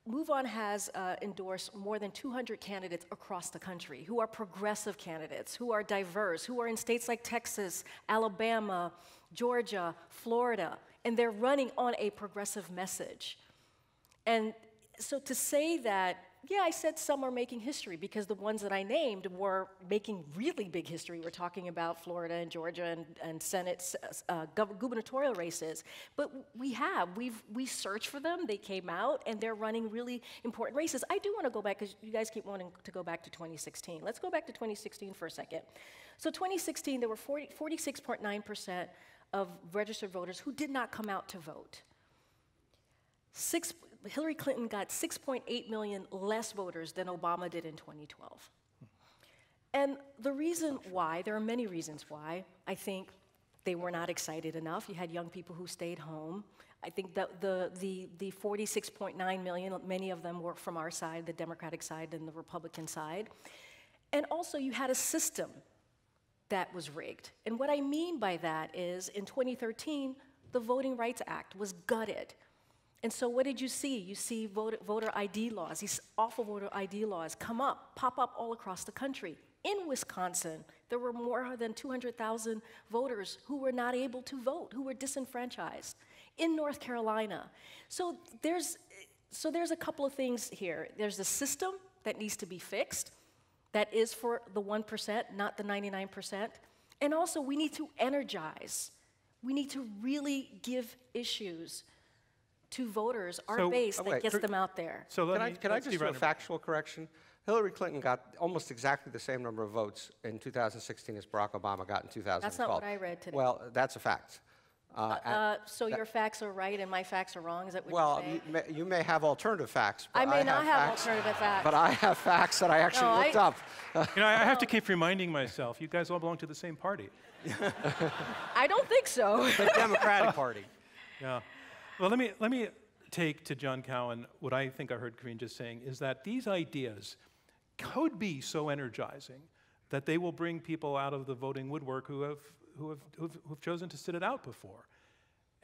MoveOn has uh, endorsed more than 200 candidates across the country who are progressive candidates, who are diverse, who are in states like Texas, Alabama, Georgia, Florida, and they're running on a progressive message. And so to say that, yeah, I said some are making history because the ones that I named were making really big history. We're talking about Florida and Georgia and, and Senate uh, gubernatorial races. But we have, we've, we searched for them, they came out, and they're running really important races. I do want to go back, because you guys keep wanting to go back to 2016. Let's go back to 2016 for a second. So 2016, there were 40, 46.9% of registered voters who did not come out to vote. Six, Hillary Clinton got 6.8 million less voters than Obama did in 2012. And the reason why, there are many reasons why. I think they were not excited enough. You had young people who stayed home. I think that the, the, the 46.9 million, many of them were from our side, the Democratic side and the Republican side. And also, you had a system that was rigged. And what I mean by that is in 2013, the Voting Rights Act was gutted. And so, what did you see? You see voter, voter ID laws, these awful voter ID laws come up, pop up all across the country. In Wisconsin, there were more than 200,000 voters who were not able to vote, who were disenfranchised. In North Carolina. So, there's, so there's a couple of things here. There's a system that needs to be fixed that is for the 1%, not the 99%. And also, we need to energize. We need to really give issues to voters, our So- base, Oh, that gets for- them out there. So let Can I, me, can I just do a factual correction? Hillary Clinton got almost exactly the same number of votes in 2016 as Barack Obama got in 2012. That's not what I read today. Well, that's a fact. Uh, and- Uh, so your facts are right and my facts are wrong? Is that what well, you're saying? you may, you may have alternative facts. But I may not have facts- alternative facts. But I have facts that I actually No, I- looked up. You know, I have to keep reminding myself, you guys all belong to the same party. I don't think so. the Democratic Party. Yeah. Well, let me, let me take to John Cowan what I think I heard Karine just saying is that these ideas could be so energizing that they will bring people out of the voting woodwork who have, who have, who've, who've chosen to sit it out before.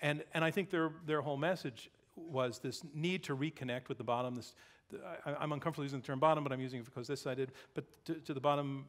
And, and I think their, their whole message was this need to reconnect with the bottom. This, I, I'm uncomfortable using the term bottom, but I'm using it because this I did, but to, to the bottom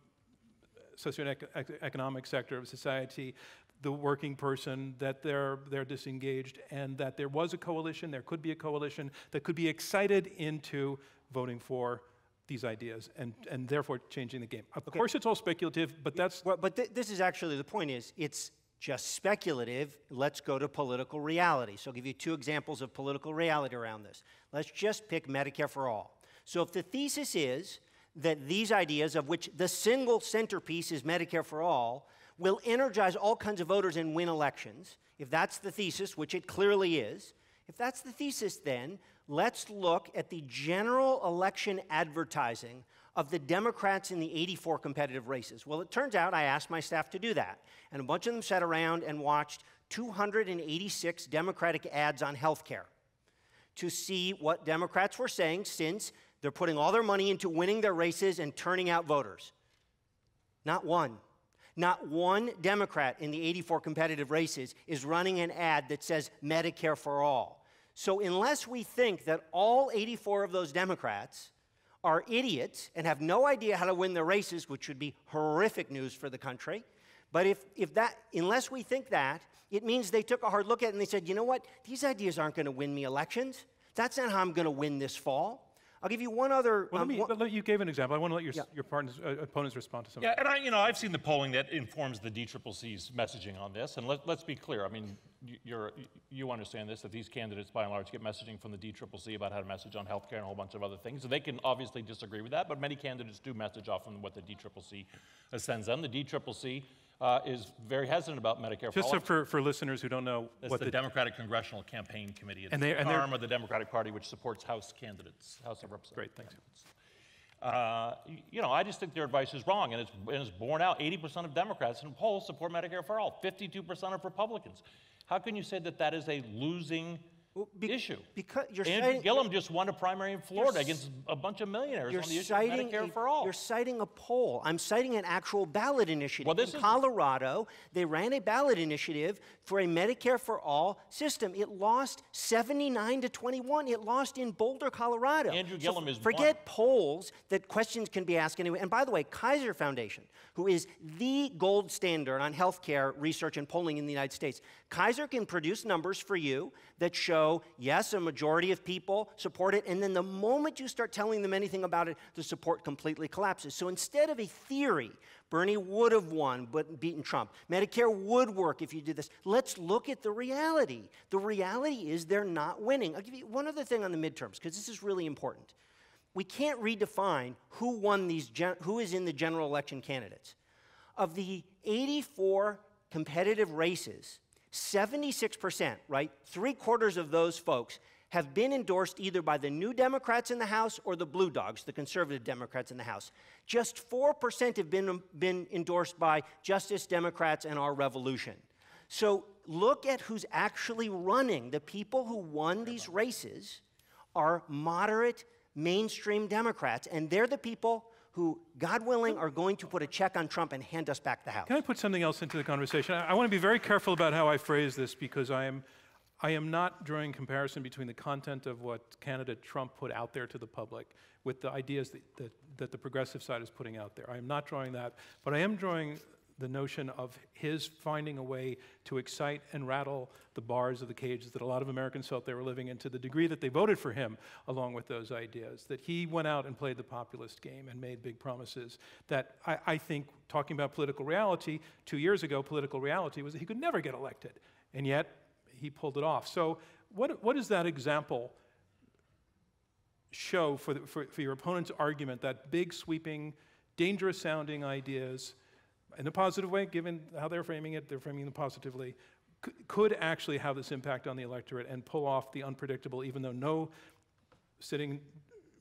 socioeconomic economic sector of society, the working person, that they're, they're disengaged, and that there was a coalition, there could be a coalition that could be excited into voting for these ideas and, and therefore changing the game. Of course, it's all speculative, but that's Well, but th- this is actually the point is it's just speculative. Let's go to political reality. So I'll give you two examples of political reality around this. Let's just pick Medicare for all. So if the thesis is that these ideas, of which the single centerpiece is Medicare for all, will energize all kinds of voters and win elections, if that's the thesis, which it clearly is, if that's the thesis, then let's look at the general election advertising of the Democrats in the 84 competitive races. Well, it turns out I asked my staff to do that, and a bunch of them sat around and watched 286 Democratic ads on health care to see what Democrats were saying since they're putting all their money into winning their races and turning out voters. Not one. Not one Democrat in the 84 competitive races is running an ad that says Medicare for all. So, unless we think that all 84 of those Democrats are idiots and have no idea how to win their races, which would be horrific news for the country, but if, if that, unless we think that, it means they took a hard look at it and they said, you know what, these ideas aren't going to win me elections. That's not how I'm going to win this fall. I'll give you one other. Well, um, let me, one- let- you gave an example. I want to let your, s- Yeah. your partners, uh, opponents respond to some. Yeah, and I, you know, I've seen the polling that informs the DCCC's messaging on this, and let, let's be clear. I mean, y- you're, you understand this, that these candidates, by and large, get messaging from the DCCC about how to message on healthcare and a whole bunch of other things. So they can obviously disagree with that, but many candidates do message off on what the DCCC sends them. The DCCC uh, is very hesitant about Medicare Just all. so for, for listeners who don't know That's what the, the, Democratic Congressional Campaign Committee. It's And they- the and arm of the Democratic Party, which supports House candidates, House of Representatives. Great, thanks. Uh, you know, I just think their advice is wrong, and it's, and it's borne out. 80% of Democrats in polls support Medicare for all. 52% of Republicans. How can you say that that is a losing be- issue? because you're Andrew citing- Gillum just won a primary in Florida against a bunch of millionaires on the issue of Medicare a, for all. you're citing a poll. I'm citing an actual ballot initiative. Well, this In is- Colorado, they ran a ballot initiative for a Medicare for all system. It lost 79 to 21. It lost in Boulder, Colorado. Andrew So Gillum is Forget one. polls that questions can be asked anyway. And by the way, Kaiser Foundation, who is the gold standard on healthcare research and polling in the United States, Kaiser can produce numbers for you that show, yes, a majority of people support it, and then the moment you start telling them anything about it, the support completely collapses. So instead of a theory, Bernie would have won but beaten Trump. Medicare would work if you did this. Let's look at the reality. The reality is they're not winning. I'll give you one other thing on the midterms, because this is really important. We can't redefine who won these, who is in the general election candidates. Of the 84 competitive races, 76%, right? Three quarters of those folks have been endorsed either by the new Democrats in the House or the Blue Dogs, the conservative Democrats in the House. Just 4% have been, been endorsed by Justice Democrats and Our Revolution. So look at who's actually running. The people who won these races are moderate, mainstream Democrats, and they're the people who, God willing, are going to put a check on Trump and hand us back the House. Can I put something else into the conversation? I, I want to be very careful about how I phrase this because I am, I am not drawing comparison between the content of what candidate Trump put out there to the public with the ideas that, that, that the progressive side is putting out there. I am not drawing that, but I am drawing the notion of his finding a way to excite and rattle the bars of the cages that a lot of Americans felt they were living in to the degree that they voted for him along with those ideas. That he went out and played the populist game and made big promises that I, I think, talking about political reality, two years ago, political reality was that he could never get elected. And yet, he pulled it off. So, what, what does that example show for, the, for, for your opponent's argument that big, sweeping, dangerous sounding ideas, in a positive way, given how they're framing it, they're framing it positively, could actually have this impact on the electorate and pull off the unpredictable, even though no sitting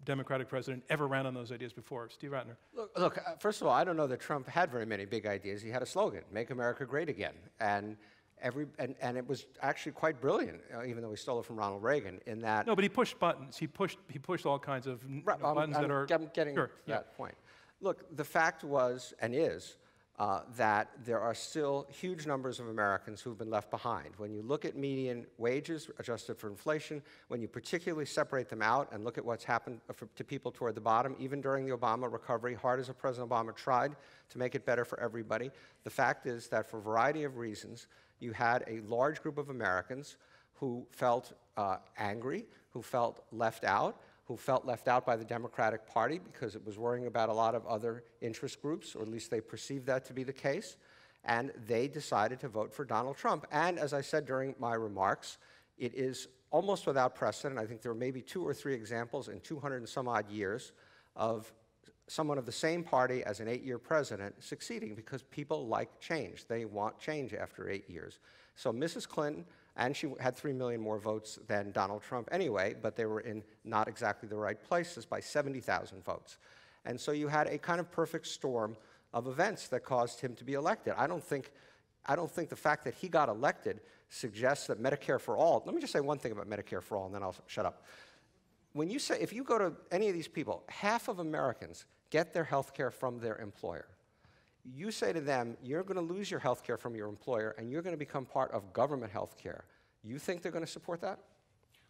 Democratic president ever ran on those ideas before. Steve Rattner. Look, look uh, first of all, I don't know that Trump had very many big ideas. He had a slogan, Make America Great Again. And, every, and, and it was actually quite brilliant, uh, even though he stole it from Ronald Reagan, in that. No, but he pushed buttons. He pushed, he pushed all kinds of Right, I'm- buttons I'm, that are. I'm getting Sure, to yeah. that point. Look, the fact was and is uh, that there are still huge numbers of Americans who've been left behind. When you look at median wages adjusted for inflation, when you particularly separate them out and look at what's happened for, to people toward the bottom, even during the Obama recovery, hard as President Obama tried to make it better for everybody, the fact is that for a variety of reasons, you had a large group of Americans who felt uh, angry, who felt left out, who felt left out by the Democratic Party because it was worrying about a lot of other interest groups, or at least they perceived that to be the case. And they decided to vote for Donald Trump. And as I said during my remarks, it is almost without precedent. I think there are maybe two or three examples in 200 and some odd years of someone of the same party as an eight year president succeeding because people like change. They want change after eight years. So Mrs. Clinton, and she had 3 million more votes than Donald Trump anyway, but they were in not exactly the right places by 70,000 votes. And so you had a kind of perfect storm of events that caused him to be elected. I don't think, I don't think the fact that he got elected suggests that Medicare for all, let me just say one thing about Medicare for all and then I'll shut up when you say, if you go to any of these people, half of Americans get their health care from their employer. You say to them, you're going to lose your health care from your employer and you're going to become part of government health care. You think they're going to support that?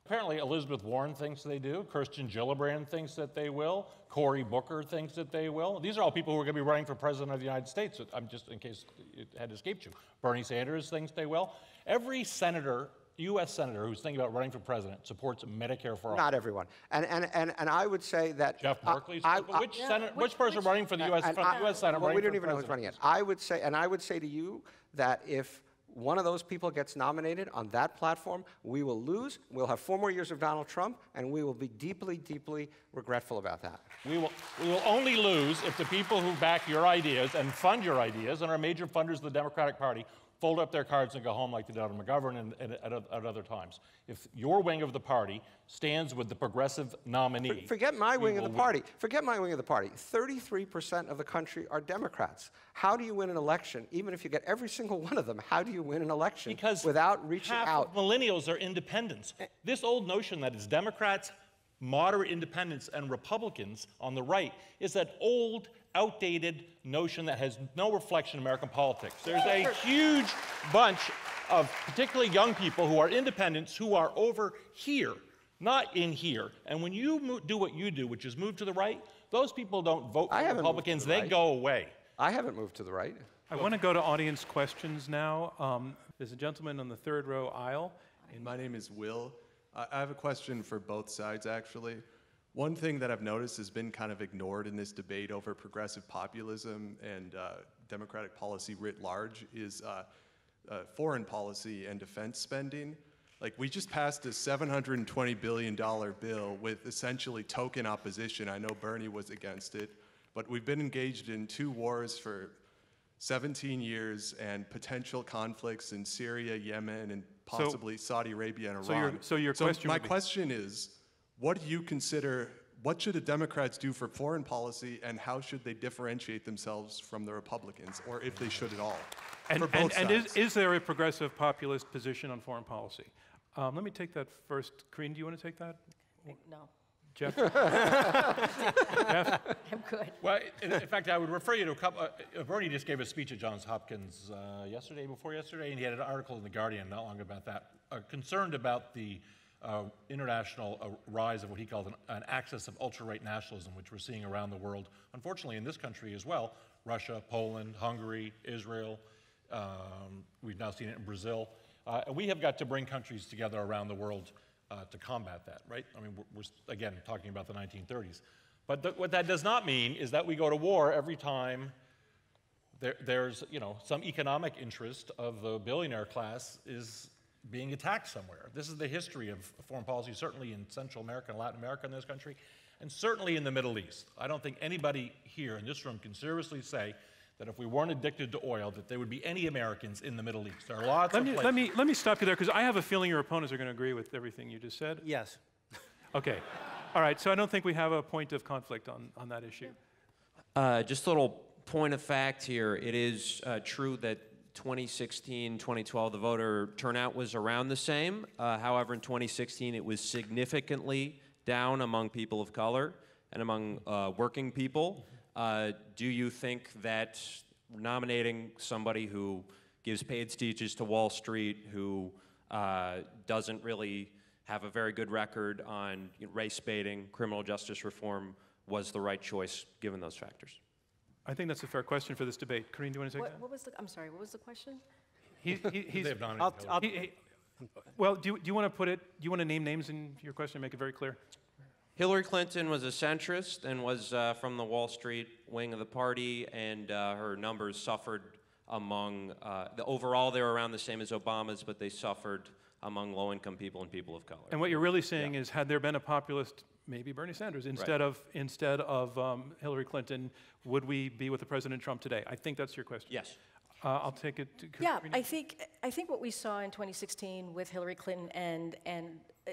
Apparently, Elizabeth Warren thinks they do. Kirsten Gillibrand thinks that they will. Cory Booker thinks that they will. These are all people who are going to be running for president of the United States. I'm just in case it had escaped you. Bernie Sanders thinks they will. Every senator, U.S. senator who's thinking about running for president, supports Medicare for all. Not everyone. And, and, and, and I would say that. Jeff I- Merkley. I- but which, Yeah, senator, which- which person which- running for the U.S. and I- U.S. Senate? well, we don't even know who's running it. I would say, and I would say to you that if one of those people gets nominated on that platform, we will lose. We'll have four more years of Donald Trump, and we will be deeply, deeply regretful about that. We will, we will only lose if the people who back your ideas and fund your ideas and are major funders of the Democratic Party fold up their cards and go home like they did on McGovern and, and at, at other times. If your wing of the party stands with the progressive nominee, Forget my wing of the win. party. Forget my wing of the party. 33% of the country are Democrats. How do you win an election? Even if you get every single one of them, how do you win an election Because without reaching half out? of millennials are independents. Eh. This old notion that it's Democrats, moderate independents, and Republicans on the right is that old, outdated notion that has no reflection in American politics. There's a huge bunch of particularly young people who are independents who are over here, not in here. And when you mo- do what you do, which is move to the right, those people don't vote I for haven't moved to Republicans, the they right. go away. I haven't moved to the right. I want to go to audience questions now. Um, there's a gentleman on the third row aisle. And my name is Will. I have a question for both sides, actually. One thing that I've noticed has been kind of ignored in this debate over progressive populism and uh, democratic policy writ large is uh, uh, foreign policy and defense spending. Like, we just passed a $720 billion bill with essentially token opposition. I know Bernie was against it, but we've been engaged in two wars for 17 years and potential conflicts in Syria, Yemen, and possibly Saudi Arabia and so your- Iran. so your question my would be- question is, what do you consider, what should the Democrats do for foreign policy, and how should they differentiate themselves from the Republicans, or if they should at all? And, for and, both and sides. is, is there a progressive populist position on foreign policy? Um, let me take that first. Karine, do you want to take that? No, Jeff? Jeff? I'm good. Well, in, in fact, I would refer you to a couple. Uh, Bernie just gave a speech at Johns Hopkins uh, yesterday, before yesterday, and he had an article in the Guardian not long about that. Uh, concerned about the uh, international uh, rise of what he called an, an axis of ultra-right nationalism, which we're seeing around the world. Unfortunately, in this country as well, Russia, Poland, Hungary, Israel. Um, we've now seen it in Brazil. Uh, and we have got to bring countries together around the world uh, to combat that, right? I mean, we're, we're again talking about the 1930s. But th- what that does not mean is that we go to war every time there, there's, you know, some economic interest of the billionaire class is being attacked somewhere. This is the history of foreign policy, certainly in Central America and Latin America in this country, and certainly in the Middle East. I don't think anybody here in this room can seriously say that if we weren't addicted to oil, that there would be any Americans in the Middle East. There are lots Let of me, places. let, me, let me stop you there because I have a feeling your opponents are going to agree with everything you just said. Yes. Okay. All right. So I don't think we have a point of conflict on, on that issue. Uh, just a little point of fact here. It is uh, true that 2016, 2012, the voter turnout was around the same. Uh, however, in 2016, it was significantly down among people of color and among uh, working people. Uh, do you think that nominating somebody who gives paid speeches to Wall Street, who uh, doesn't really have a very good record on you know, race baiting, criminal justice reform, was the right choice given those factors? I think that's a fair question for this debate. Karine, do you want to take What, that? what was the, I'm sorry, what was the question? He, he, he's, They have nominated I'll, I'll, he- he- well, do you, do you want to put it, do you want to name names in your question, and make it very clear? Hillary Clinton was a centrist and was uh, from the Wall Street wing of the party, and uh, her numbers suffered among, uh, the, overall they were around the same as Obama's, but they suffered among low-income people and people of color. And what you're really saying is, had there been a populist, maybe Bernie Sanders, instead of instead of um, Hillary Clinton, would we be with the President Trump today? I think that's your question. yes. Uh, I'll take it. To Yeah, I think, I think what we saw in 2016 with Hillary Clinton and, and uh,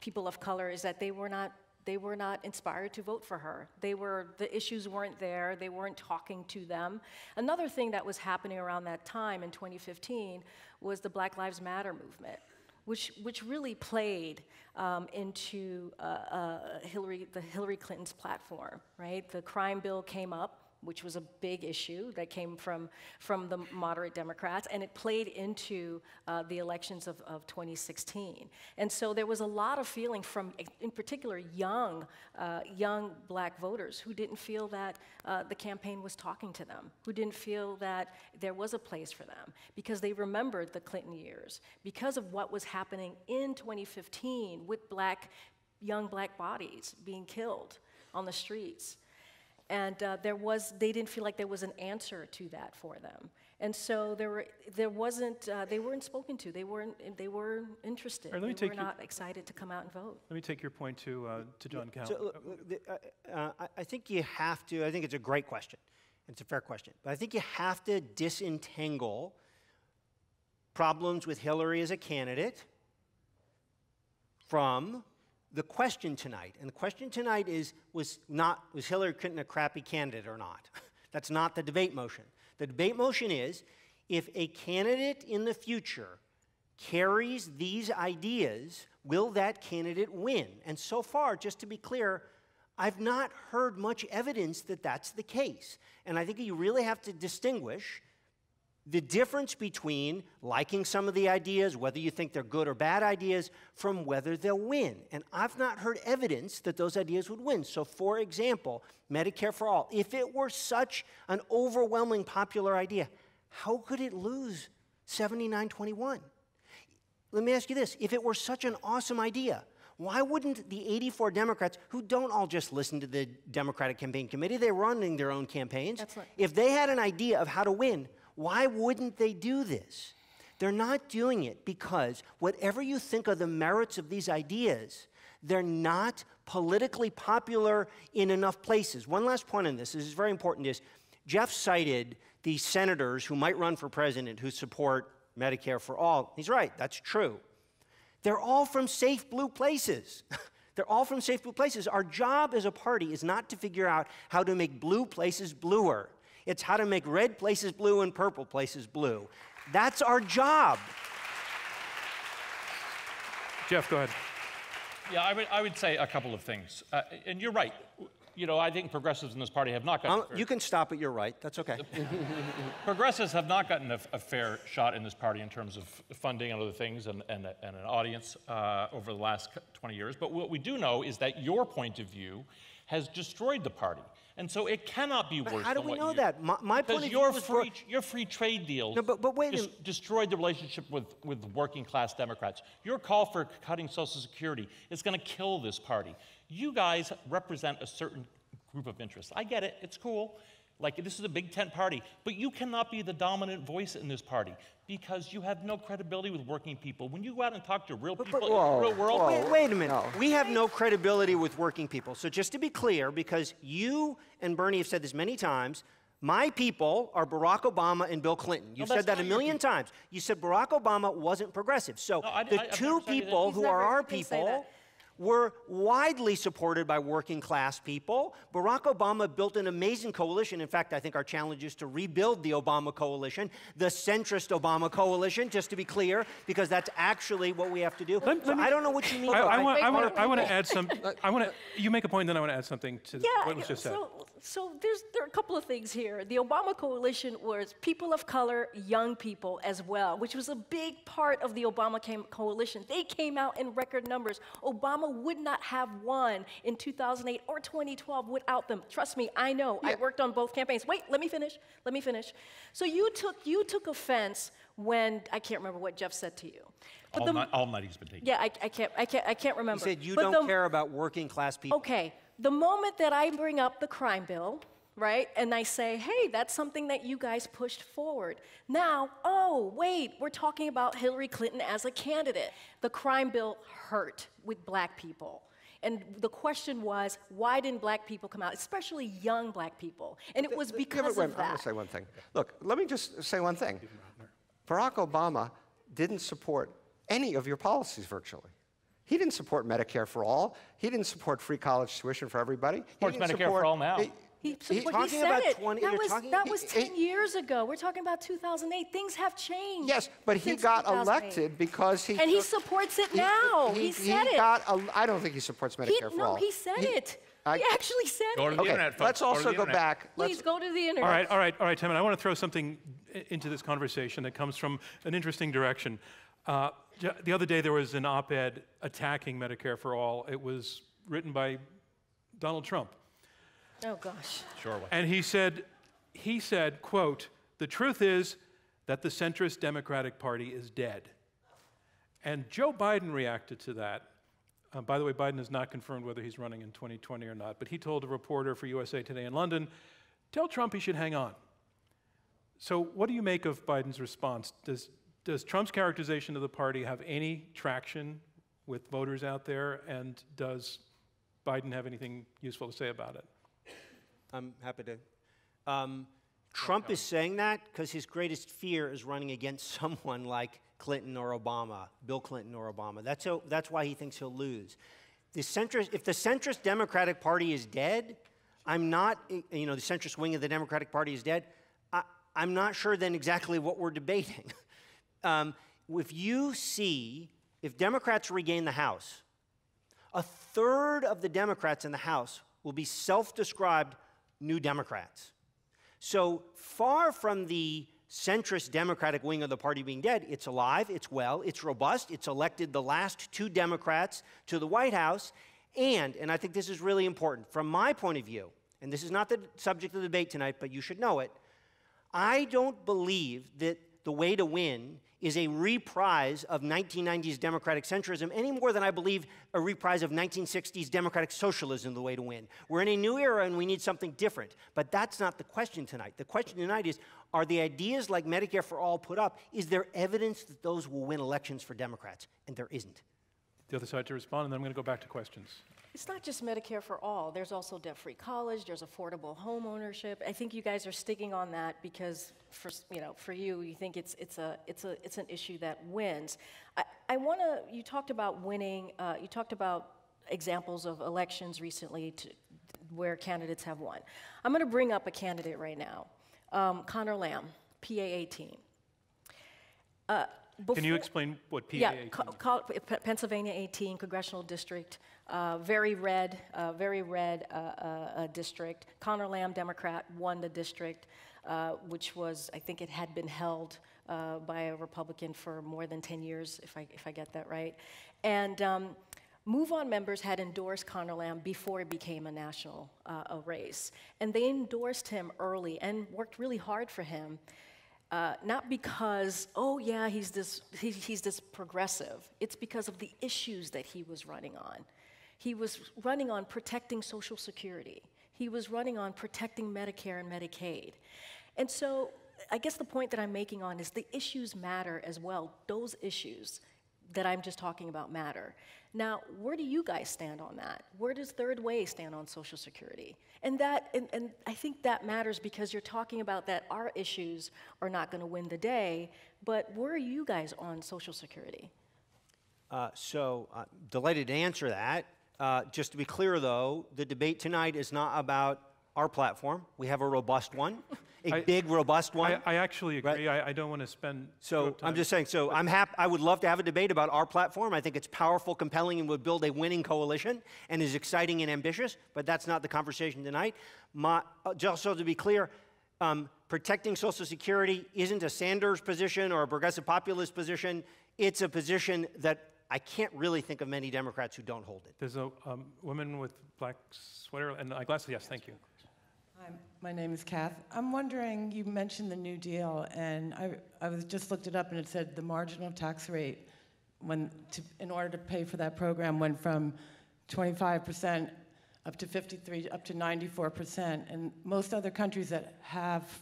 people of color is that they were not, they were not inspired to vote for her. They were, the issues weren't there, they weren't talking to them. Another thing that was happening around that time in 2015 was the Black Lives Matter movement. Which, which really played um, into uh, uh, Hillary, the Hillary Clinton's platform, right? The crime bill came up, which was a big issue that came from, from the moderate Democrats, and it played into uh, the elections of, of 2016. And so there was a lot of feeling from, in particular, young, uh, young black voters who didn't feel that uh, the campaign was talking to them, who didn't feel that there was a place for them, because they remembered the Clinton years, because of what was happening in 2015 with black, young black bodies being killed on the streets. And uh, there was, they didn't feel like there was an answer to that for them. And so there, were, there wasn't, uh, they weren't spoken to. They weren't, they were interested. All right, let me they take were you- not excited to come out and vote. Let me take your point to, uh, to John Cal. So, look, look, the- uh, uh, I- I think you have to, I think it's a great question. It's a fair question. But I think you have to disentangle problems with Hillary as a candidate from the question tonight. And the question tonight is was not was Hillary Clinton a crappy candidate or not? That's not the debate motion. The debate motion is if a candidate in the future carries these ideas, will that candidate win? And so far, just to be clear, I've not heard much evidence that that's the case. And I think you really have to distinguish the difference between liking some of the ideas, whether you think they're good or bad ideas, from whether they'll win. And I've not heard evidence that those ideas would win. So, for example, Medicare for All, if it were such an overwhelming popular idea, how could it lose 79 21? Let me ask you this if it were such an awesome idea, why wouldn't the 84 Democrats, who don't all just listen to the Democratic Campaign Committee, they're running their own campaigns, That's right. if they had an idea of how to win, why wouldn't they do this? They're not doing it because whatever you think of the merits of these ideas, they're not politically popular in enough places. One last point on this, this is very important, is Jeff cited the senators who might run for president who support Medicare for all. He's right, that's true. They're all from safe blue places. They're all from safe blue places. Our job as a party is not to figure out how to make blue places bluer. It's how to make red places blue and purple places blue. That's our job. Jeff, go ahead. Yeah, I would, I would say a couple of things. Uh, and you're right. You know, I think progressives in this party have not gotten. Um, you can stop it, you're right. That's okay. Progressives have not gotten a, a fair shot in this party in terms of funding and other things and, and, and an audience uh, over the last 20 years. But what we do know is that your point of view has destroyed the party. And so it cannot be But worse how do we know you- that? My- my because point of view your free, your free trade deals No, but- but wait minute. destroyed the relationship with, with working class Democrats. Your call for cutting Social Security is going to kill this party. You guys represent a certain group of interests. I get it, it's cool. Like, this is a big tent party, but you cannot be the dominant voice in this party because you have no credibility with working people. When you go out and talk to real people in whoa, the real world, whoa. Wait, wait a minute. No. We have no credibility with working people. So, just to be clear, because you and Bernie have said this many times, my people are Barack Obama and Bill Clinton. You've that's said that a million times. You said Barack Obama wasn't progressive. So, No, I- the I- two people who He's are our he didn't say people that. Were widely supported by working class people. Barack Obama built an amazing coalition. In fact, I think our challenge is to rebuild the Obama coalition, the centrist Obama coalition, just to be clear, because that's actually what we have to do. Let- So let me- I don't know what you mean I, by I want, I wait, want, wait, I want to add some. I want to. You make a point, then I want to add something to Yeah, what was just said. so, so there's, there are a couple of things here. The Obama coalition was people of color, young people as well, which was a big part of the Obama cam- coalition. They came out in record numbers. Obama would not have won in 2008 or 2012 without them. Trust me, I know. I worked on both campaigns. Wait, let me finish. Let me finish. So you took, you took offense when, I can't remember what Jeff said to you. But all, the- night, all night he's been taking. yeah, I, I, can't, I, can't, I can't remember. He said you But don't the- care about working class people. Okay, the moment that I bring up the crime bill, right, and I say, hey, that's something that you guys pushed forward. Now, oh, wait, we're talking about Hillary Clinton as a candidate. The crime bill hurt with black people. And the question was, why didn't black people come out, especially young black people? And it was Yeah, because wait, of I'm going to say one thing. Look, let me just say one thing. Barack Obama didn't support any of your policies virtually. He didn't support Medicare for all. He didn't support free college tuition for everybody. He Supports didn't Medicare for all now. he- He, he- support- he talking said about it. 20 that was, talking- that he- was he- 10 years ago. We're talking about 2008. Things have changed. Yes, but he got elected because he. And he took- supports it now. He, said it. got. el- I don't think he supports Medicare He, for no, all. he said it. I- he actually said Go it. to the Okay, internet, folks. let's Go to also the go internet. back. Let's- go to the internet. All right, all right, all right, Tim, and I want to throw something into this conversation that comes from an interesting direction. Uh, the other day, there was an op ed attacking Medicare for All. It was written by Donald Trump. Oh, gosh. Sure way. And he said, he said, quote, the truth is that the centrist Democratic Party is dead. And Joe Biden reacted to that. Uh, by the way, Biden has not confirmed whether he's running in 2020 or not, but he told a reporter for USA Today in London, tell Trump he should hang on. So, what do you make of Biden's response? Does, does Trump's characterization of the party have any traction with voters out there? And does Biden have anything useful to say about it? I'm happy to. Um, Trump is saying that because his greatest fear is running against someone like Clinton or Obama, Bill Clinton or Obama. That's, how, that's why he thinks he'll lose. The centrist, if the centrist Democratic Party is dead, I'm not, you know, the centrist wing of the Democratic Party is dead, I, I'm not sure then exactly what we're debating. um, if you see, if Democrats regain the House, a third of the Democrats in the House will be self described New Democrats. So far from the centrist Democratic wing of the party being dead, it's alive, it's well, it's robust, it's elected the last two Democrats to the White House, and, and I think this is really important, from my point of view, and this is not the subject of the debate tonight, but you should know it, I don't believe that the way to win is a reprise of 1990s democratic centrism any more than I believe a reprise of 1960s democratic socialism the way to win. We're in a new era and we need something different. But that's not the question tonight. The question tonight is are the ideas like Medicare for All put up, is there evidence that those will win elections for Democrats? And there isn't. The other side to respond, and then I'm going to go back to questions. It's not just Medicare for all. There's also debt-free college. There's affordable home ownership. I think you guys are sticking on that because, for you know, for you, you think it's it's a it's a it's an issue that wins. I, I want to. You talked about winning. Uh, you talked about examples of elections recently to, where candidates have won. I'm going to bring up a candidate right now, um, Connor Lamb, PA 18. Uh, Can you explain what PA yeah, 18 co- co- Pennsylvania 18 congressional district, uh, very red, uh, very red uh, uh, uh, district. Connor Lamb, Democrat, won the district, uh, which was, I think it had been held by a Republican for more than 10 years, if I, if I get that right. And um, Move On members had endorsed Connor Lamb before it became a national a race. And they endorsed him early and worked really hard for him. Uh, not because, oh yeah, he's this, he, he's this progressive. It's because of the issues that he was running on. He was running on protecting Social Security. He was running on protecting Medicare and Medicaid. And so I guess the point that I'm making on is the issues matter as well. Those issues that I'm just talking about matter. Now, where do you guys stand on that? Where does Third Way stand on Social Security? And that, and, and I think that matters because you're talking about that our issues are not going to win the day. But where are you guys on Social Security? Uh, so, uh, delighted to answer that. Uh, just to be clear, though, the debate tonight is not about our platform. We have a robust one, a I- big, robust one. I, I actually Right. agree. I, I don't want to spend. So time- I'm just saying, so I'm happy, I would love to have a debate about our platform. I think it's powerful, compelling, and would build a winning coalition and is exciting and ambitious, but that's not the conversation tonight. My, uh, just so to be clear, um, protecting Social Security isn't a Sanders position or a progressive populist position. It's a position that I can't really think of many Democrats who don't hold it. There's a um, woman with black sweater and eyeglasses. Yes, thank you. Hi, my name is Kath. I'm wondering, you mentioned the New Deal, and I, I was just looked it up, and it said the marginal tax rate, when, to, in order to pay for that program, went from 25% up to 53, up to 94%. And most other countries that have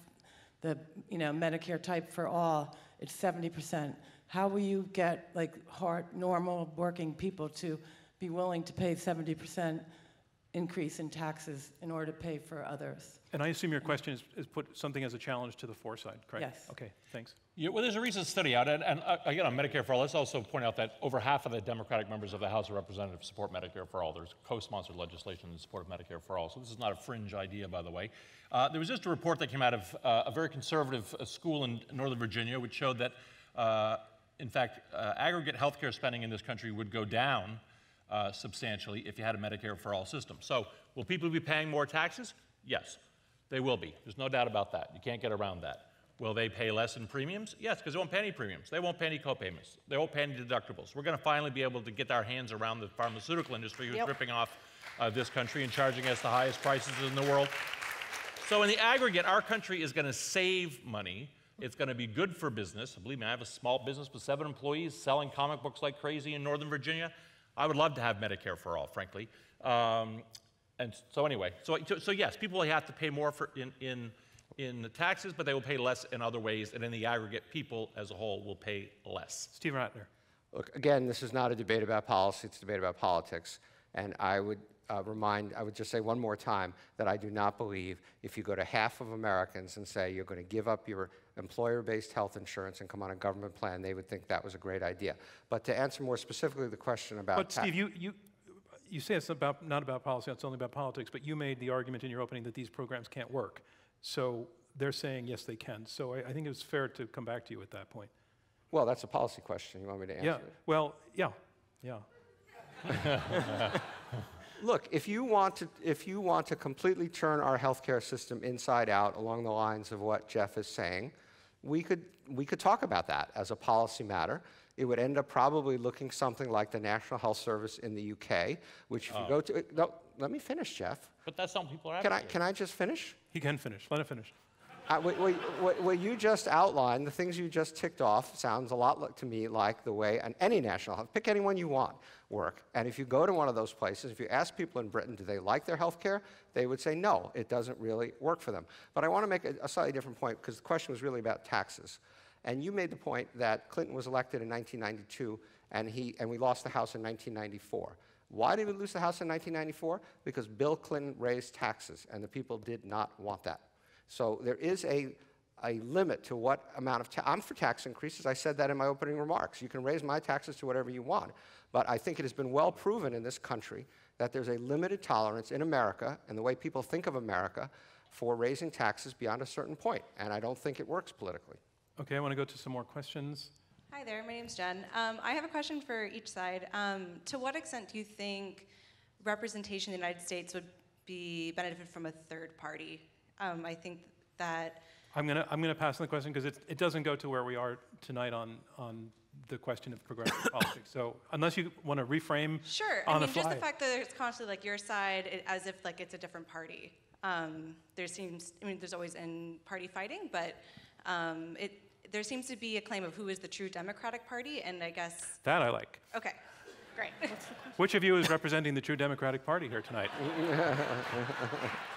the, you know, Medicare type for all, it's 70%. How will you get like hard, normal working people to be willing to pay 70% increase in taxes in order to pay for others? And I assume your question is, is put something as a challenge to the foresight, correct? Yes. Okay, thanks. Yeah, well, there's a recent study out, and, and uh, again, on Medicare for All, let's also point out that over half of the Democratic members of the House of Representatives support Medicare for All. There's co-sponsored legislation in support of Medicare for All, so this is not a fringe idea, by the way. Uh, there was just a report that came out of uh, a very conservative uh, school in Northern Virginia, which showed that, uh, in fact, uh, aggregate healthcare spending in this country would go down uh, substantially if you had a Medicare for all system. So, will people be paying more taxes? Yes, they will be. There's no doubt about that. You can't get around that. Will they pay less in premiums? Yes, because they won't pay any premiums. They won't pay any co-payments. They won't pay any deductibles. We're going to finally be able to get our hands around the pharmaceutical industry who's Yep. ripping off uh, this country and charging us the highest prices in the world. So, in the aggregate, our country is going to save money. It's going to be good for business. Believe me, I have a small business with seven employees selling comic books like crazy in Northern Virginia. I would love to have Medicare for all, frankly. Um, and so, anyway, so, so yes, people will have to pay more for in, in, in the taxes, but they will pay less in other ways. And in the aggregate, people as a whole will pay less. Steve Rattner. Look, again, this is not a debate about policy, it's a debate about politics. And I would uh, remind, I would just say one more time that I do not believe if you go to half of Americans and say you're going to give up your employer based health insurance and come on a government plan, they would think that was a great idea. But to answer more specifically the question about. But Steve, you, you, you say it's about, not about policy, it's only about politics, but you made the argument in your opening that these programs can't work. So they're saying, yes, they can. So I, I think was fair to come back to you at that point. Well, that's a policy question. You want me to answer Yeah, it? well, yeah, yeah. Look, if you want to, if you want to completely turn our healthcare system inside out along the lines of what Jeff is saying, we could, we could talk about that as a policy matter. It would end up probably looking something like the National Health Service in the UK, which if you oh. go to, no, let me finish, Jeff. But that's not what people are Can I, can I just finish? He can finish. Let him finish. What you just outlined, the things you just ticked off, sounds a lot to me like the way an, any national health, pick anyone you want, work. And if you go to one of those places, if you ask people in Britain, do they like their health care, they would say no, it doesn't really work for them. But I want to make a, a slightly different point because the question was really about taxes. And you made the point that Clinton was elected in 1992 and, he, and we lost the House in 1994. Why did we lose the House in 1994? Because Bill Clinton raised taxes, and the people did not want that. So there is a, a limit to what amount of tax. I'm for tax increases. I said that in my opening remarks. You can raise my taxes to whatever you want. But I think it has been well proven in this country that there's a limited tolerance in America and the way people think of America for raising taxes beyond a certain point. And I don't think it works politically. Okay, I want to go to some more questions. Hi there, my name's Jen. Um, I have a question for each side. Um, to what extent do you think representation in the United States would be benefit from a third party? Um, I think that I'm going to I'm gonna pass on the question because it, it doesn't go to where we are tonight on, on the question of progressive politics. So unless you want to reframe sure. on I mean, the just the fact that it's constantly like your side, it, as if like it's a different party. Um, there seems, I mean, there's always in party fighting, but um, it there seems to be a claim of who is the true Democratic Party, and I guess that I like. okay, great. Which of you is representing the true Democratic Party here tonight?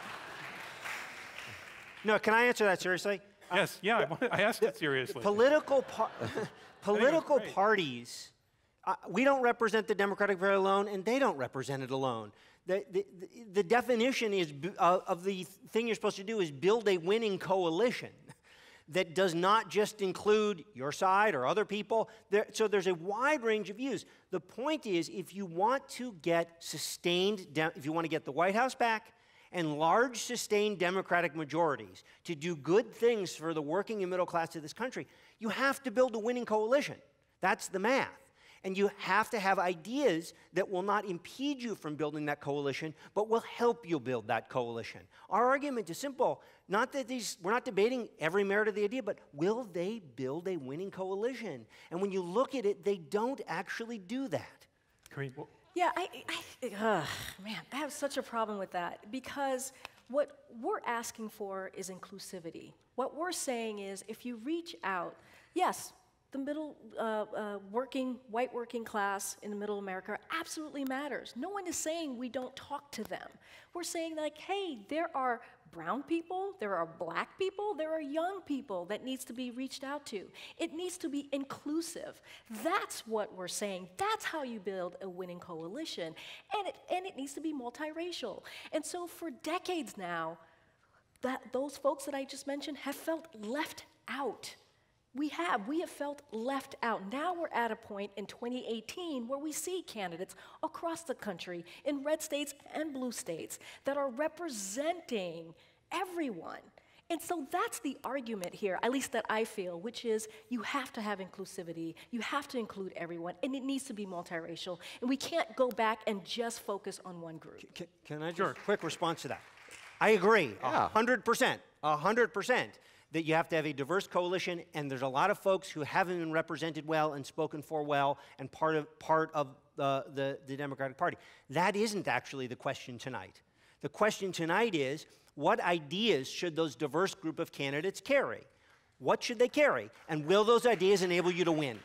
No, can I answer that seriously? yes, yeah, I, asked it seriously. Political, par- political parties, uh, we don't represent the Democratic Party alone, and they don't represent it alone. The, the, the- definition is, b- uh, of the thing you're supposed to do is build a winning coalition that does not just include your side or other people. There, so there's a wide range of views. The point is, if you want to get sustained, de- if you want to get the White House back, and large sustained Democratic majorities to do good things for the working and middle class of this country, you have to build a winning coalition. That's the math. And you have to have ideas that will not impede you from building that coalition, but will help you build that coalition. Our argument is simple. Not that these, we're not debating every merit of the idea, but will they build a winning coalition? And when you look at it, they don't actually do that. Karine, well, Yeah, I, I ugh, man, I have such a problem with that because what we're asking for is inclusivity. What we're saying is if you reach out, yes, the middle uh, uh, working, white working class in the middle America absolutely matters. No one is saying we don't talk to them. We're saying, like, hey, there are brown people, there are black people, there are young people that needs to be reached out to. It needs to be inclusive. That's what we're saying. That's how you build a winning coalition. And it, and it needs to be multiracial. And so for decades now, that those folks that I just mentioned have felt left out. We have. We have felt left out. Now we're at a point in 2018 where we see candidates across the country in red states and blue states that are representing everyone. And so that's the argument here, at least that I feel, which is you have to have inclusivity, you have to include everyone, and it needs to be multiracial. And we can't go back and just focus on one group. Can, can I just quick response to that? I agree, a Yeah. hundred percent, a hundred percent, that you have to have a diverse coalition, and there's a lot of folks who haven't been represented well and spoken for well, and part of part of the, the, Democratic Party. That isn't actually the question tonight. The question tonight is what ideas should those diverse group of candidates carry? What should they carry? And will those ideas enable you to win?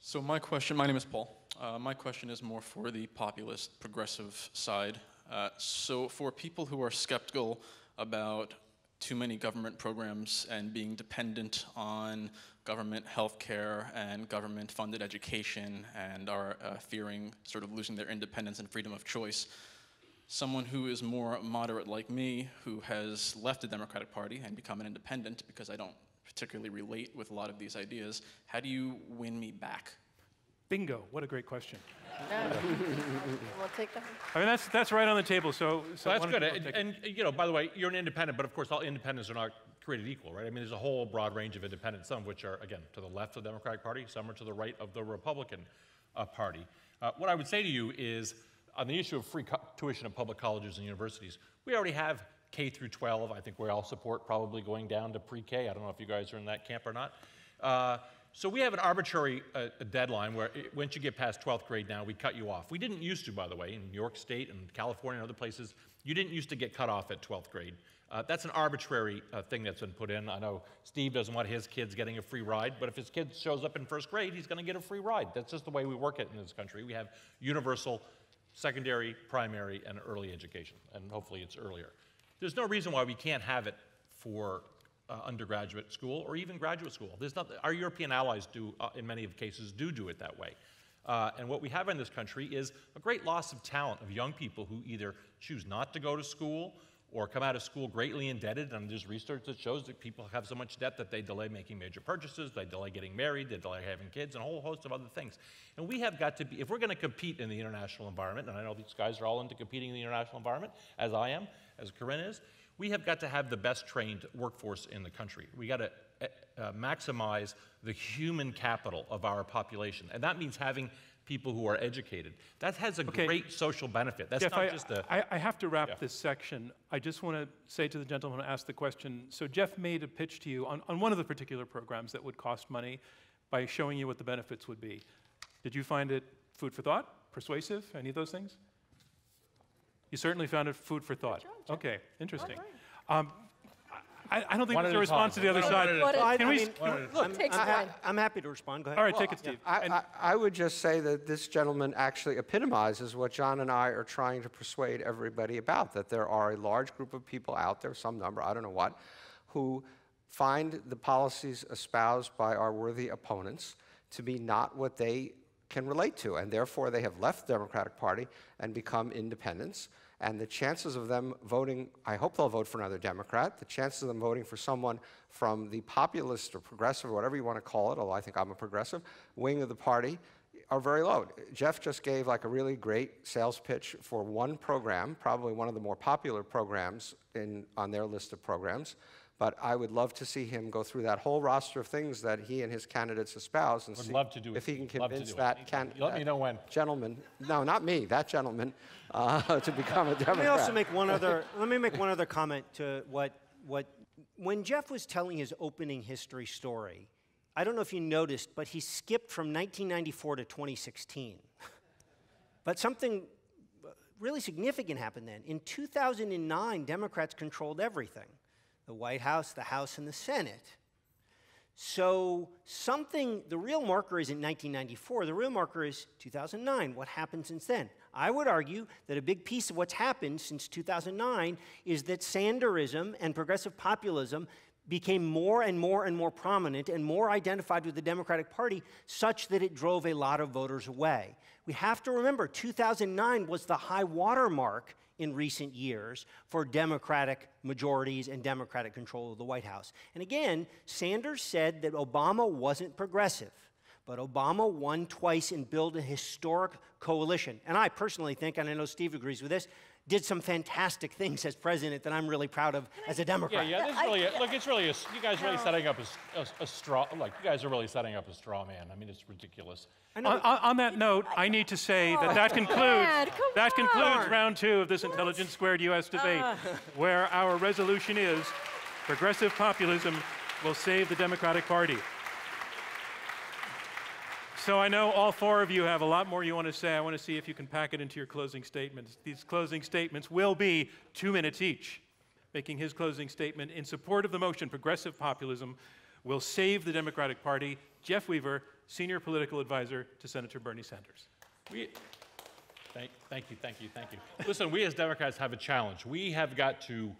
So my question, my name is Paul. Uh, my question is more for the populist, progressive side. Uh, so for people who are skeptical about too many government programs and being dependent on government health care and government-funded education and are uh, fearing sort of losing their independence and freedom of choice, someone who is more moderate like me, who has left the Democratic Party and become an independent because I don't particularly relate with a lot of these ideas, how do you win me back? Bingo. What a great question. We'll take that. I mean, that's, that's right on the table. So, so So that's good. And, and, you know, by the way, you're an independent, but of course, all independents are not created equal, right? I mean, there's a whole broad range of independents, some of which are, again, to the left of the Democratic Party, some are to the right of the Republican uh, Party. Uh, what I would say to you is, on the issue of free co- tuition in public colleges and universities, we already have K through 12. I think we all support probably going down to pre-K. I don't know if you guys are in that camp or not. Uh, so we have an arbitrary uh, deadline where it, once you get past 12th grade now, we cut you off. We didn't used to, by the way, in New York State and California and other places, you didn't used to get cut off at 12th grade. Uh, that's an arbitrary uh, thing that's been put in. I know Steve doesn't want his kids getting a free ride, but if his kid shows up in first grade, he's going to get a free ride. That's just the way we work it in this country. We have universal secondary, primary, and early education, and hopefully it's earlier. There's no reason why we can't have it for uh, undergraduate school or even graduate school. There's not, our European allies do, uh, in many of cases, do do it that way. Uh, and what we have in this country is a great loss of talent of young people who either choose not to go to school or come out of school greatly indebted. And there's research that shows that people have so much debt that they delay making major purchases, they delay getting married, they delay having kids, and a whole host of other things. And we have got to be, if we're going to compete in the international environment, and I know these guys are all into competing in the international environment, as I am, as Karine is, we have got to have the best trained workforce in the country. We got to uh, uh, maximize the human capital of our population. And that means having people who are educated. That has a Okay. great social benefit. That's Jeff, not I, just a. I, I have to wrap Yeah. this section. I just want to say to the gentleman who asked the question, so Jeff made a pitch to you on, on one of the particular programs that would cost money by showing you what the benefits would be. Did you find it food for thought, persuasive, any of those things? You certainly found it food for thought. Okay, interesting. Um, I, I don't think One there's a a response to the other side. at a What Well, I- Can I we mean, s- I'm, Takes I- one. I- I'm happy to respond. Go ahead. All right, take it, Steve. I, I, I would just say that this gentleman actually epitomizes what John and I are trying to persuade everybody about that there are a large group of people out there, some number, I don't know what, who find the policies espoused by our worthy opponents to be not what they can relate to, and therefore they have left the Democratic Party and become independents. And the chances of them voting, I hope they'll vote for another Democrat. The chances of them voting for someone from the populist or progressive, or whatever you want to call it, although I think I'm a progressive, wing of the party are very low. Jeff just gave like a really great sales pitch for one program, probably one of the more popular programs in, on their list of programs. But I would love to see him go through that whole roster of things that he and his candidates espouse and Would see love to do it. if he can convince that, can, You let me know when. gentleman, no, not me, that gentleman, uh, to become a Democrat. Let me also make one other. let me make one other comment to what what when Jeff was telling his opening history story. I don't know if you noticed, but he skipped from 1994 to 2016. but something really significant happened then. In 2009, Democrats controlled everything: the White House, the House, and the Senate. So something, the real marker isn't 1994, the real marker is 2009. What happened since then? I would argue that a big piece of what's happened since 2009 is that Sanderism and progressive populism became more and more and more prominent and more identified with the Democratic Party such that it drove a lot of voters away. We have to remember 2009 was the high water mark in recent years for Democratic majorities and Democratic control of the White House. And again, Sanders said that Obama wasn't progressive, but Obama won twice and built a historic coalition. And I personally think, and I know Steve agrees with this, did some fantastic things as president that I'm really proud of as a Democrat. yeah, yeah, this is really, a- look, it's really, a s- you guys are really setting up a straw, like, you guys are really setting up a straw man. I mean, it's ridiculous. On, on- on that note, I need to say that that concludes, Dad, that concludes round two of this Intelligence Squared US debate, where our resolution is progressive populism will save the Democratic Party. So I know all four of you have a lot more you want to say. I want to see if you can pack it into your closing statements. These closing statements will be two minutes each. Making his closing statement in support of the motion, progressive populism will save the Democratic Party, Jeff Weaver, senior political advisor to Senator Bernie Sanders. We, thank, thank you, thank you, thank you. Listen, we as Democrats have a challenge. We have got to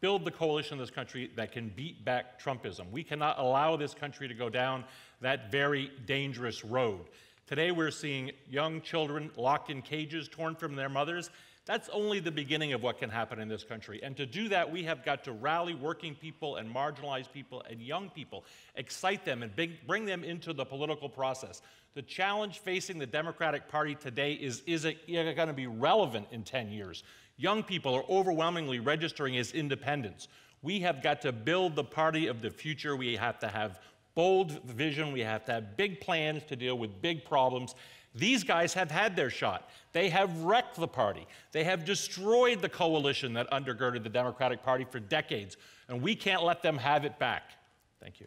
build the coalition in this country that can beat back Trumpism. We cannot allow this country to go down that very dangerous road. Today, we're seeing young children locked in cages, torn from their mothers. That's only the beginning of what can happen in this country. And to do that, we have got to rally working people and marginalized people and young people, excite them and bring them into the political process. The challenge facing the Democratic Party today is is it going to be relevant in 10 years? Young people are overwhelmingly registering as independents. We have got to build the party of the future. We have to have bold vision. We have to have big plans to deal with big problems. These guys have had their shot. They have wrecked the party. They have destroyed the coalition that undergirded the Democratic Party for decades, and we can't let them have it back. Thank you.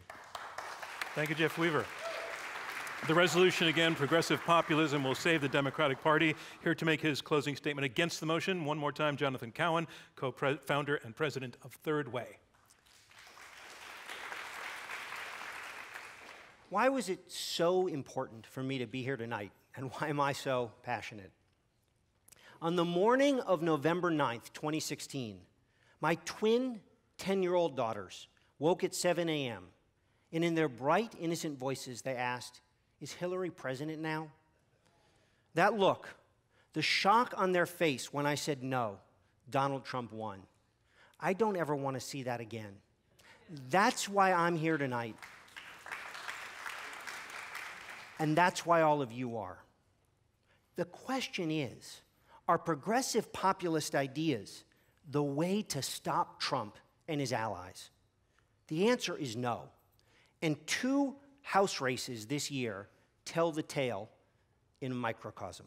Thank you, Jeff Weaver. The resolution again progressive populism will save the Democratic Party. Here to make his closing statement against the motion, one more time, Jonathan Cowan, co founder and president of Third Way. Why was it so important for me to be here tonight, and why am I so passionate? On the morning of November 9th, 2016, my twin 10 year old daughters woke at 7 a.m., and in their bright, innocent voices, they asked, Is Hillary president now? That look, the shock on their face when I said no, Donald Trump won. I don't ever want to see that again. That's why I'm here tonight. And that's why all of you are. The question is are progressive populist ideas the way to stop Trump and his allies? The answer is no. And two House races this year tell the tale in microcosm.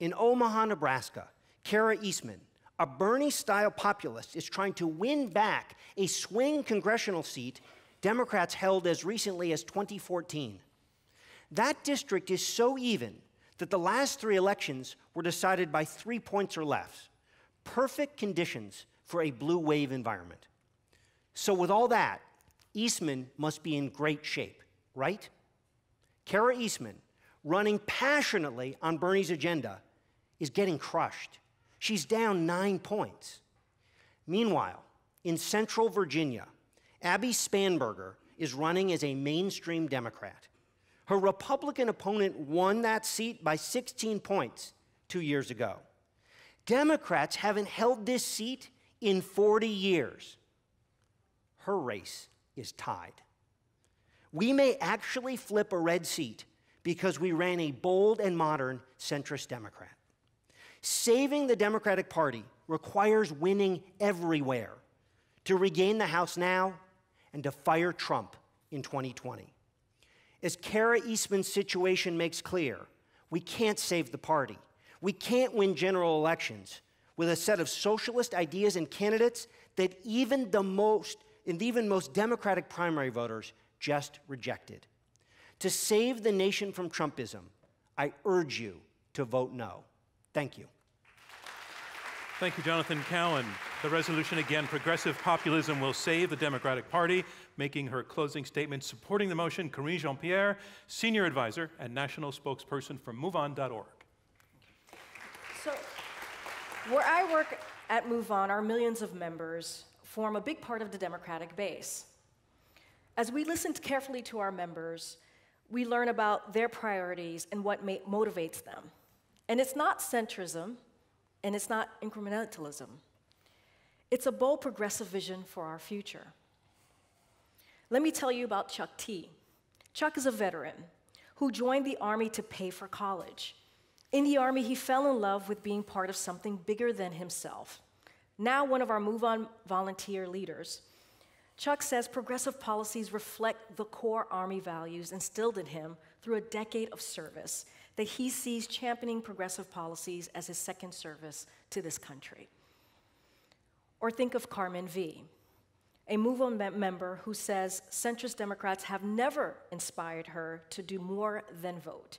In Omaha, Nebraska, Kara Eastman, a Bernie style populist, is trying to win back a swing congressional seat Democrats held as recently as 2014. That district is so even that the last three elections were decided by three points or less. Perfect conditions for a blue wave environment. So, with all that, Eastman must be in great shape, right? Kara Eastman, running passionately on Bernie's agenda, is getting crushed. She's down nine points. Meanwhile, in central Virginia, Abby Spanberger is running as a mainstream Democrat. Her Republican opponent won that seat by 16 points two years ago. Democrats haven't held this seat in 40 years. Her race is tied. We may actually flip a red seat because we ran a bold and modern centrist Democrat. Saving the Democratic Party requires winning everywhere to regain the House now and to fire Trump in 2020. As Kara Eastman's situation makes clear, we can't save the party. We can't win general elections with a set of socialist ideas and candidates that even the most, and even most Democratic primary voters just rejected. To save the nation from Trumpism, I urge you to vote no. Thank you. Thank you, Jonathan Cowan. The resolution again progressive populism will save the Democratic Party. Making her closing statement supporting the motion, Karine Jean Pierre, senior advisor and national spokesperson for MoveOn.org. So, where I work at MoveOn, our millions of members form a big part of the Democratic base. As we listen carefully to our members, we learn about their priorities and what motivates them. And it's not centrism, and it's not incrementalism. It's a bold progressive vision for our future. Let me tell you about Chuck T. Chuck is a veteran who joined the Army to pay for college. In the Army, he fell in love with being part of something bigger than himself. Now, one of our Move On volunteer leaders, Chuck says progressive policies reflect the core Army values instilled in him through a decade of service, that he sees championing progressive policies as his second service to this country. Or think of Carmen V, a Move On member who says centrist Democrats have never inspired her to do more than vote.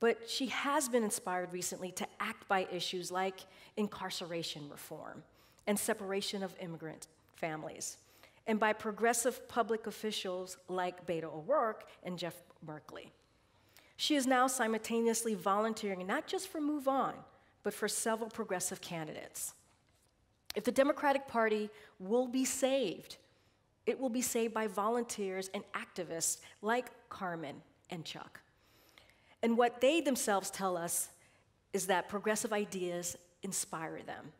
But she has been inspired recently to act by issues like incarceration reform and separation of immigrant families, and by progressive public officials like Beto O'Rourke and Jeff Merkley. She is now simultaneously volunteering not just for Move On, but for several progressive candidates. If the Democratic Party will be saved, it will be saved by volunteers and activists like Carmen and Chuck. And what they themselves tell us is that progressive ideas inspire them.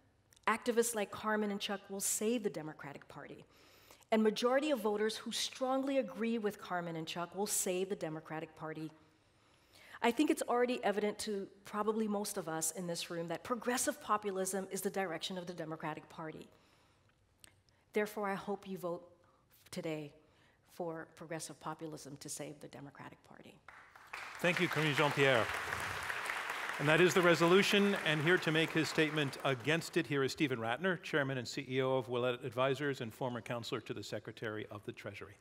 Activists like Carmen and Chuck will save the Democratic Party. And majority of voters who strongly agree with Carmen and Chuck will save the Democratic Party. I think it's already evident to probably most of us in this room that progressive populism is the direction of the Democratic Party. Therefore, I hope you vote today for progressive populism to save the Democratic Party. Thank you, Karine Jean-Pierre. And that is the resolution. And here to make his statement against it, here is Steven Rattner, Chairman and CEO of Willett Advisors and former counselor to the Secretary of the Treasury.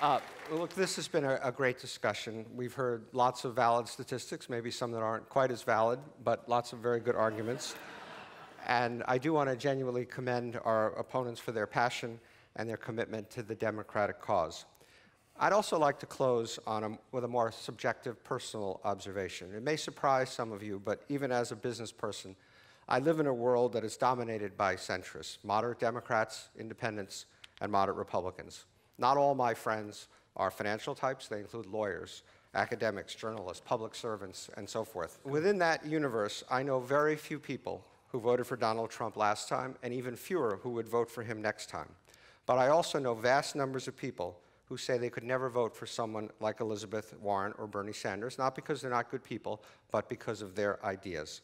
Uh, look, this has been a, a, great discussion. We've heard lots of valid statistics, maybe some that aren't quite as valid, but lots of very good arguments. and I do want to genuinely commend our opponents for their passion and their commitment to the democratic cause. I'd also like to close on a, with a more subjective personal observation. It may surprise some of you, but even as a business person, I live in a world that is dominated by centrists, moderate Democrats, independents, and moderate Republicans. Not all my friends are financial types. They include lawyers, academics, journalists, public servants, and so forth. Within that universe, I know very few people who voted for Donald Trump last time, and even fewer who would vote for him next time. But I also know vast numbers of people who say they could never vote for someone like Elizabeth Warren or Bernie Sanders, not because they're not good people, but because of their ideas.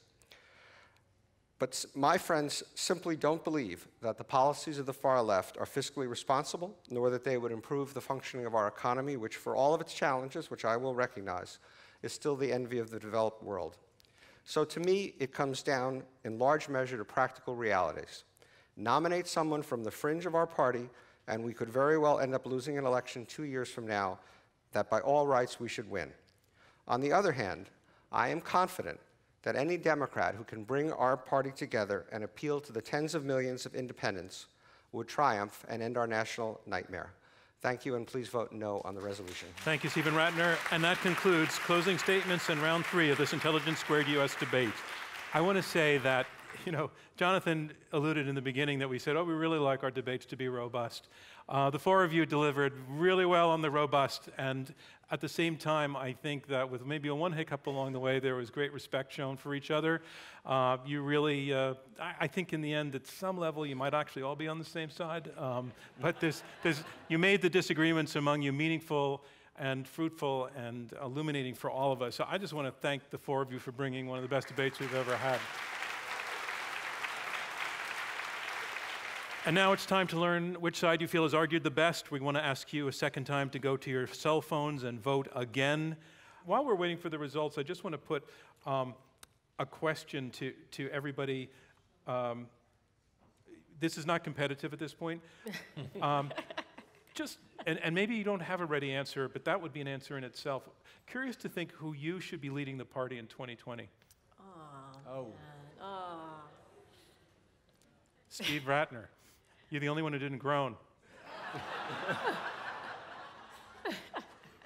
But my friends simply don't believe that the policies of the far left are fiscally responsible, nor that they would improve the functioning of our economy, which, for all of its challenges, which I will recognize, is still the envy of the developed world. So to me, it comes down in large measure to practical realities. Nominate someone from the fringe of our party and we could very well end up losing an election two years from now that by all rights we should win. On the other hand, I am confident that any Democrat who can bring our party together and appeal to the tens of millions of independents would triumph and end our national nightmare. Thank you, and please vote no on the resolution. Thank you, Steven Rattner. And that concludes closing statements in round three of this Intelligence Squared US debate. I want to say that you know, Jonathan alluded in the beginning that we said, oh, we really like our debates to be robust. Uh, the four of you delivered really well on the robust, and at the same time, I think that with maybe a one hiccup along the way, there was great respect shown for each other. Uh, you really, uh, I, I, think in the end, at some level, you might actually all be on the same side. Um, but you made the disagreements among you meaningful and fruitful and illuminating for all of us. So I just want to thank the four of you for bringing one of the best debates we've ever had. And now it's time to learn which side you feel has argued the best. We want to ask you a second time to go to your cell phones and vote again. While we're waiting for the results, I just want to put um, a question to, to everybody. Um, this is not competitive at this point. Um, just, and, and maybe you don't have a ready answer, but that would be an answer in itself. Curious to think who you should be leading the party in 2020. oh. Oh. Steve Rattner. You're the only one who didn't groan.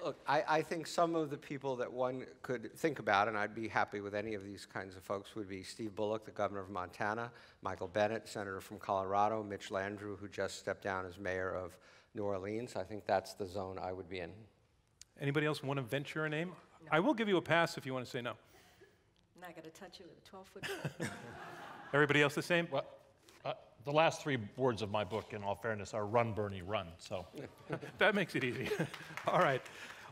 Look, I, I, think some of the people that one could think about, and I'd be happy with any of these kinds of folks, would be Steve Bullock, the governor of Montana, Michael Bennet, senator from Colorado, Mitch Landrieu, who just stepped down as mayor of New Orleans. I think that's the zone I would be in. Anybody else want to venture a name? No. I will give you a pass if you want to say no. I'm not going to touch you with a 12 foot. Everybody else the same? Well, the last three words of my book, in all fairness, are run, Bernie, run. So that makes it easy. all right.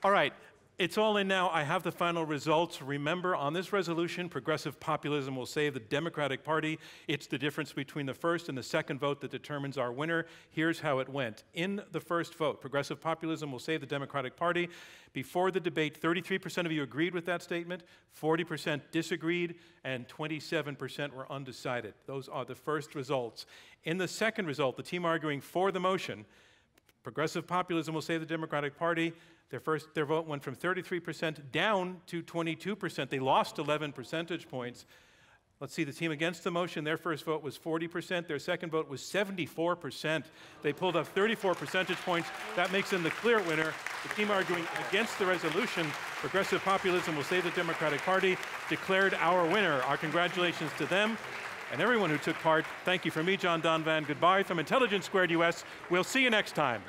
All right. It's all in now. I have the final results. Remember, on this resolution, progressive populism will save the Democratic Party. It's the difference between the first and the second vote that determines our winner. Here's how it went. In the first vote, progressive populism will save the Democratic Party. Before the debate, 33% of you agreed with that statement, 40% disagreed, and 27% were undecided. Those are the first results. In the second result, the team arguing for the motion, progressive populism will save the Democratic Party. Their, first, their vote went from 33% down to 22%. They lost 11 percentage points. Let's see, the team against the motion, their first vote was 40%. Their second vote was 74%. They pulled up 34 percentage points. That makes them the clear winner. The team arguing against the resolution, Progressive Populism Will Save the Democratic Party, declared our winner. Our congratulations to them and everyone who took part. Thank you from me, John Donvan. Goodbye from Intelligence Squared US. We'll see you next time.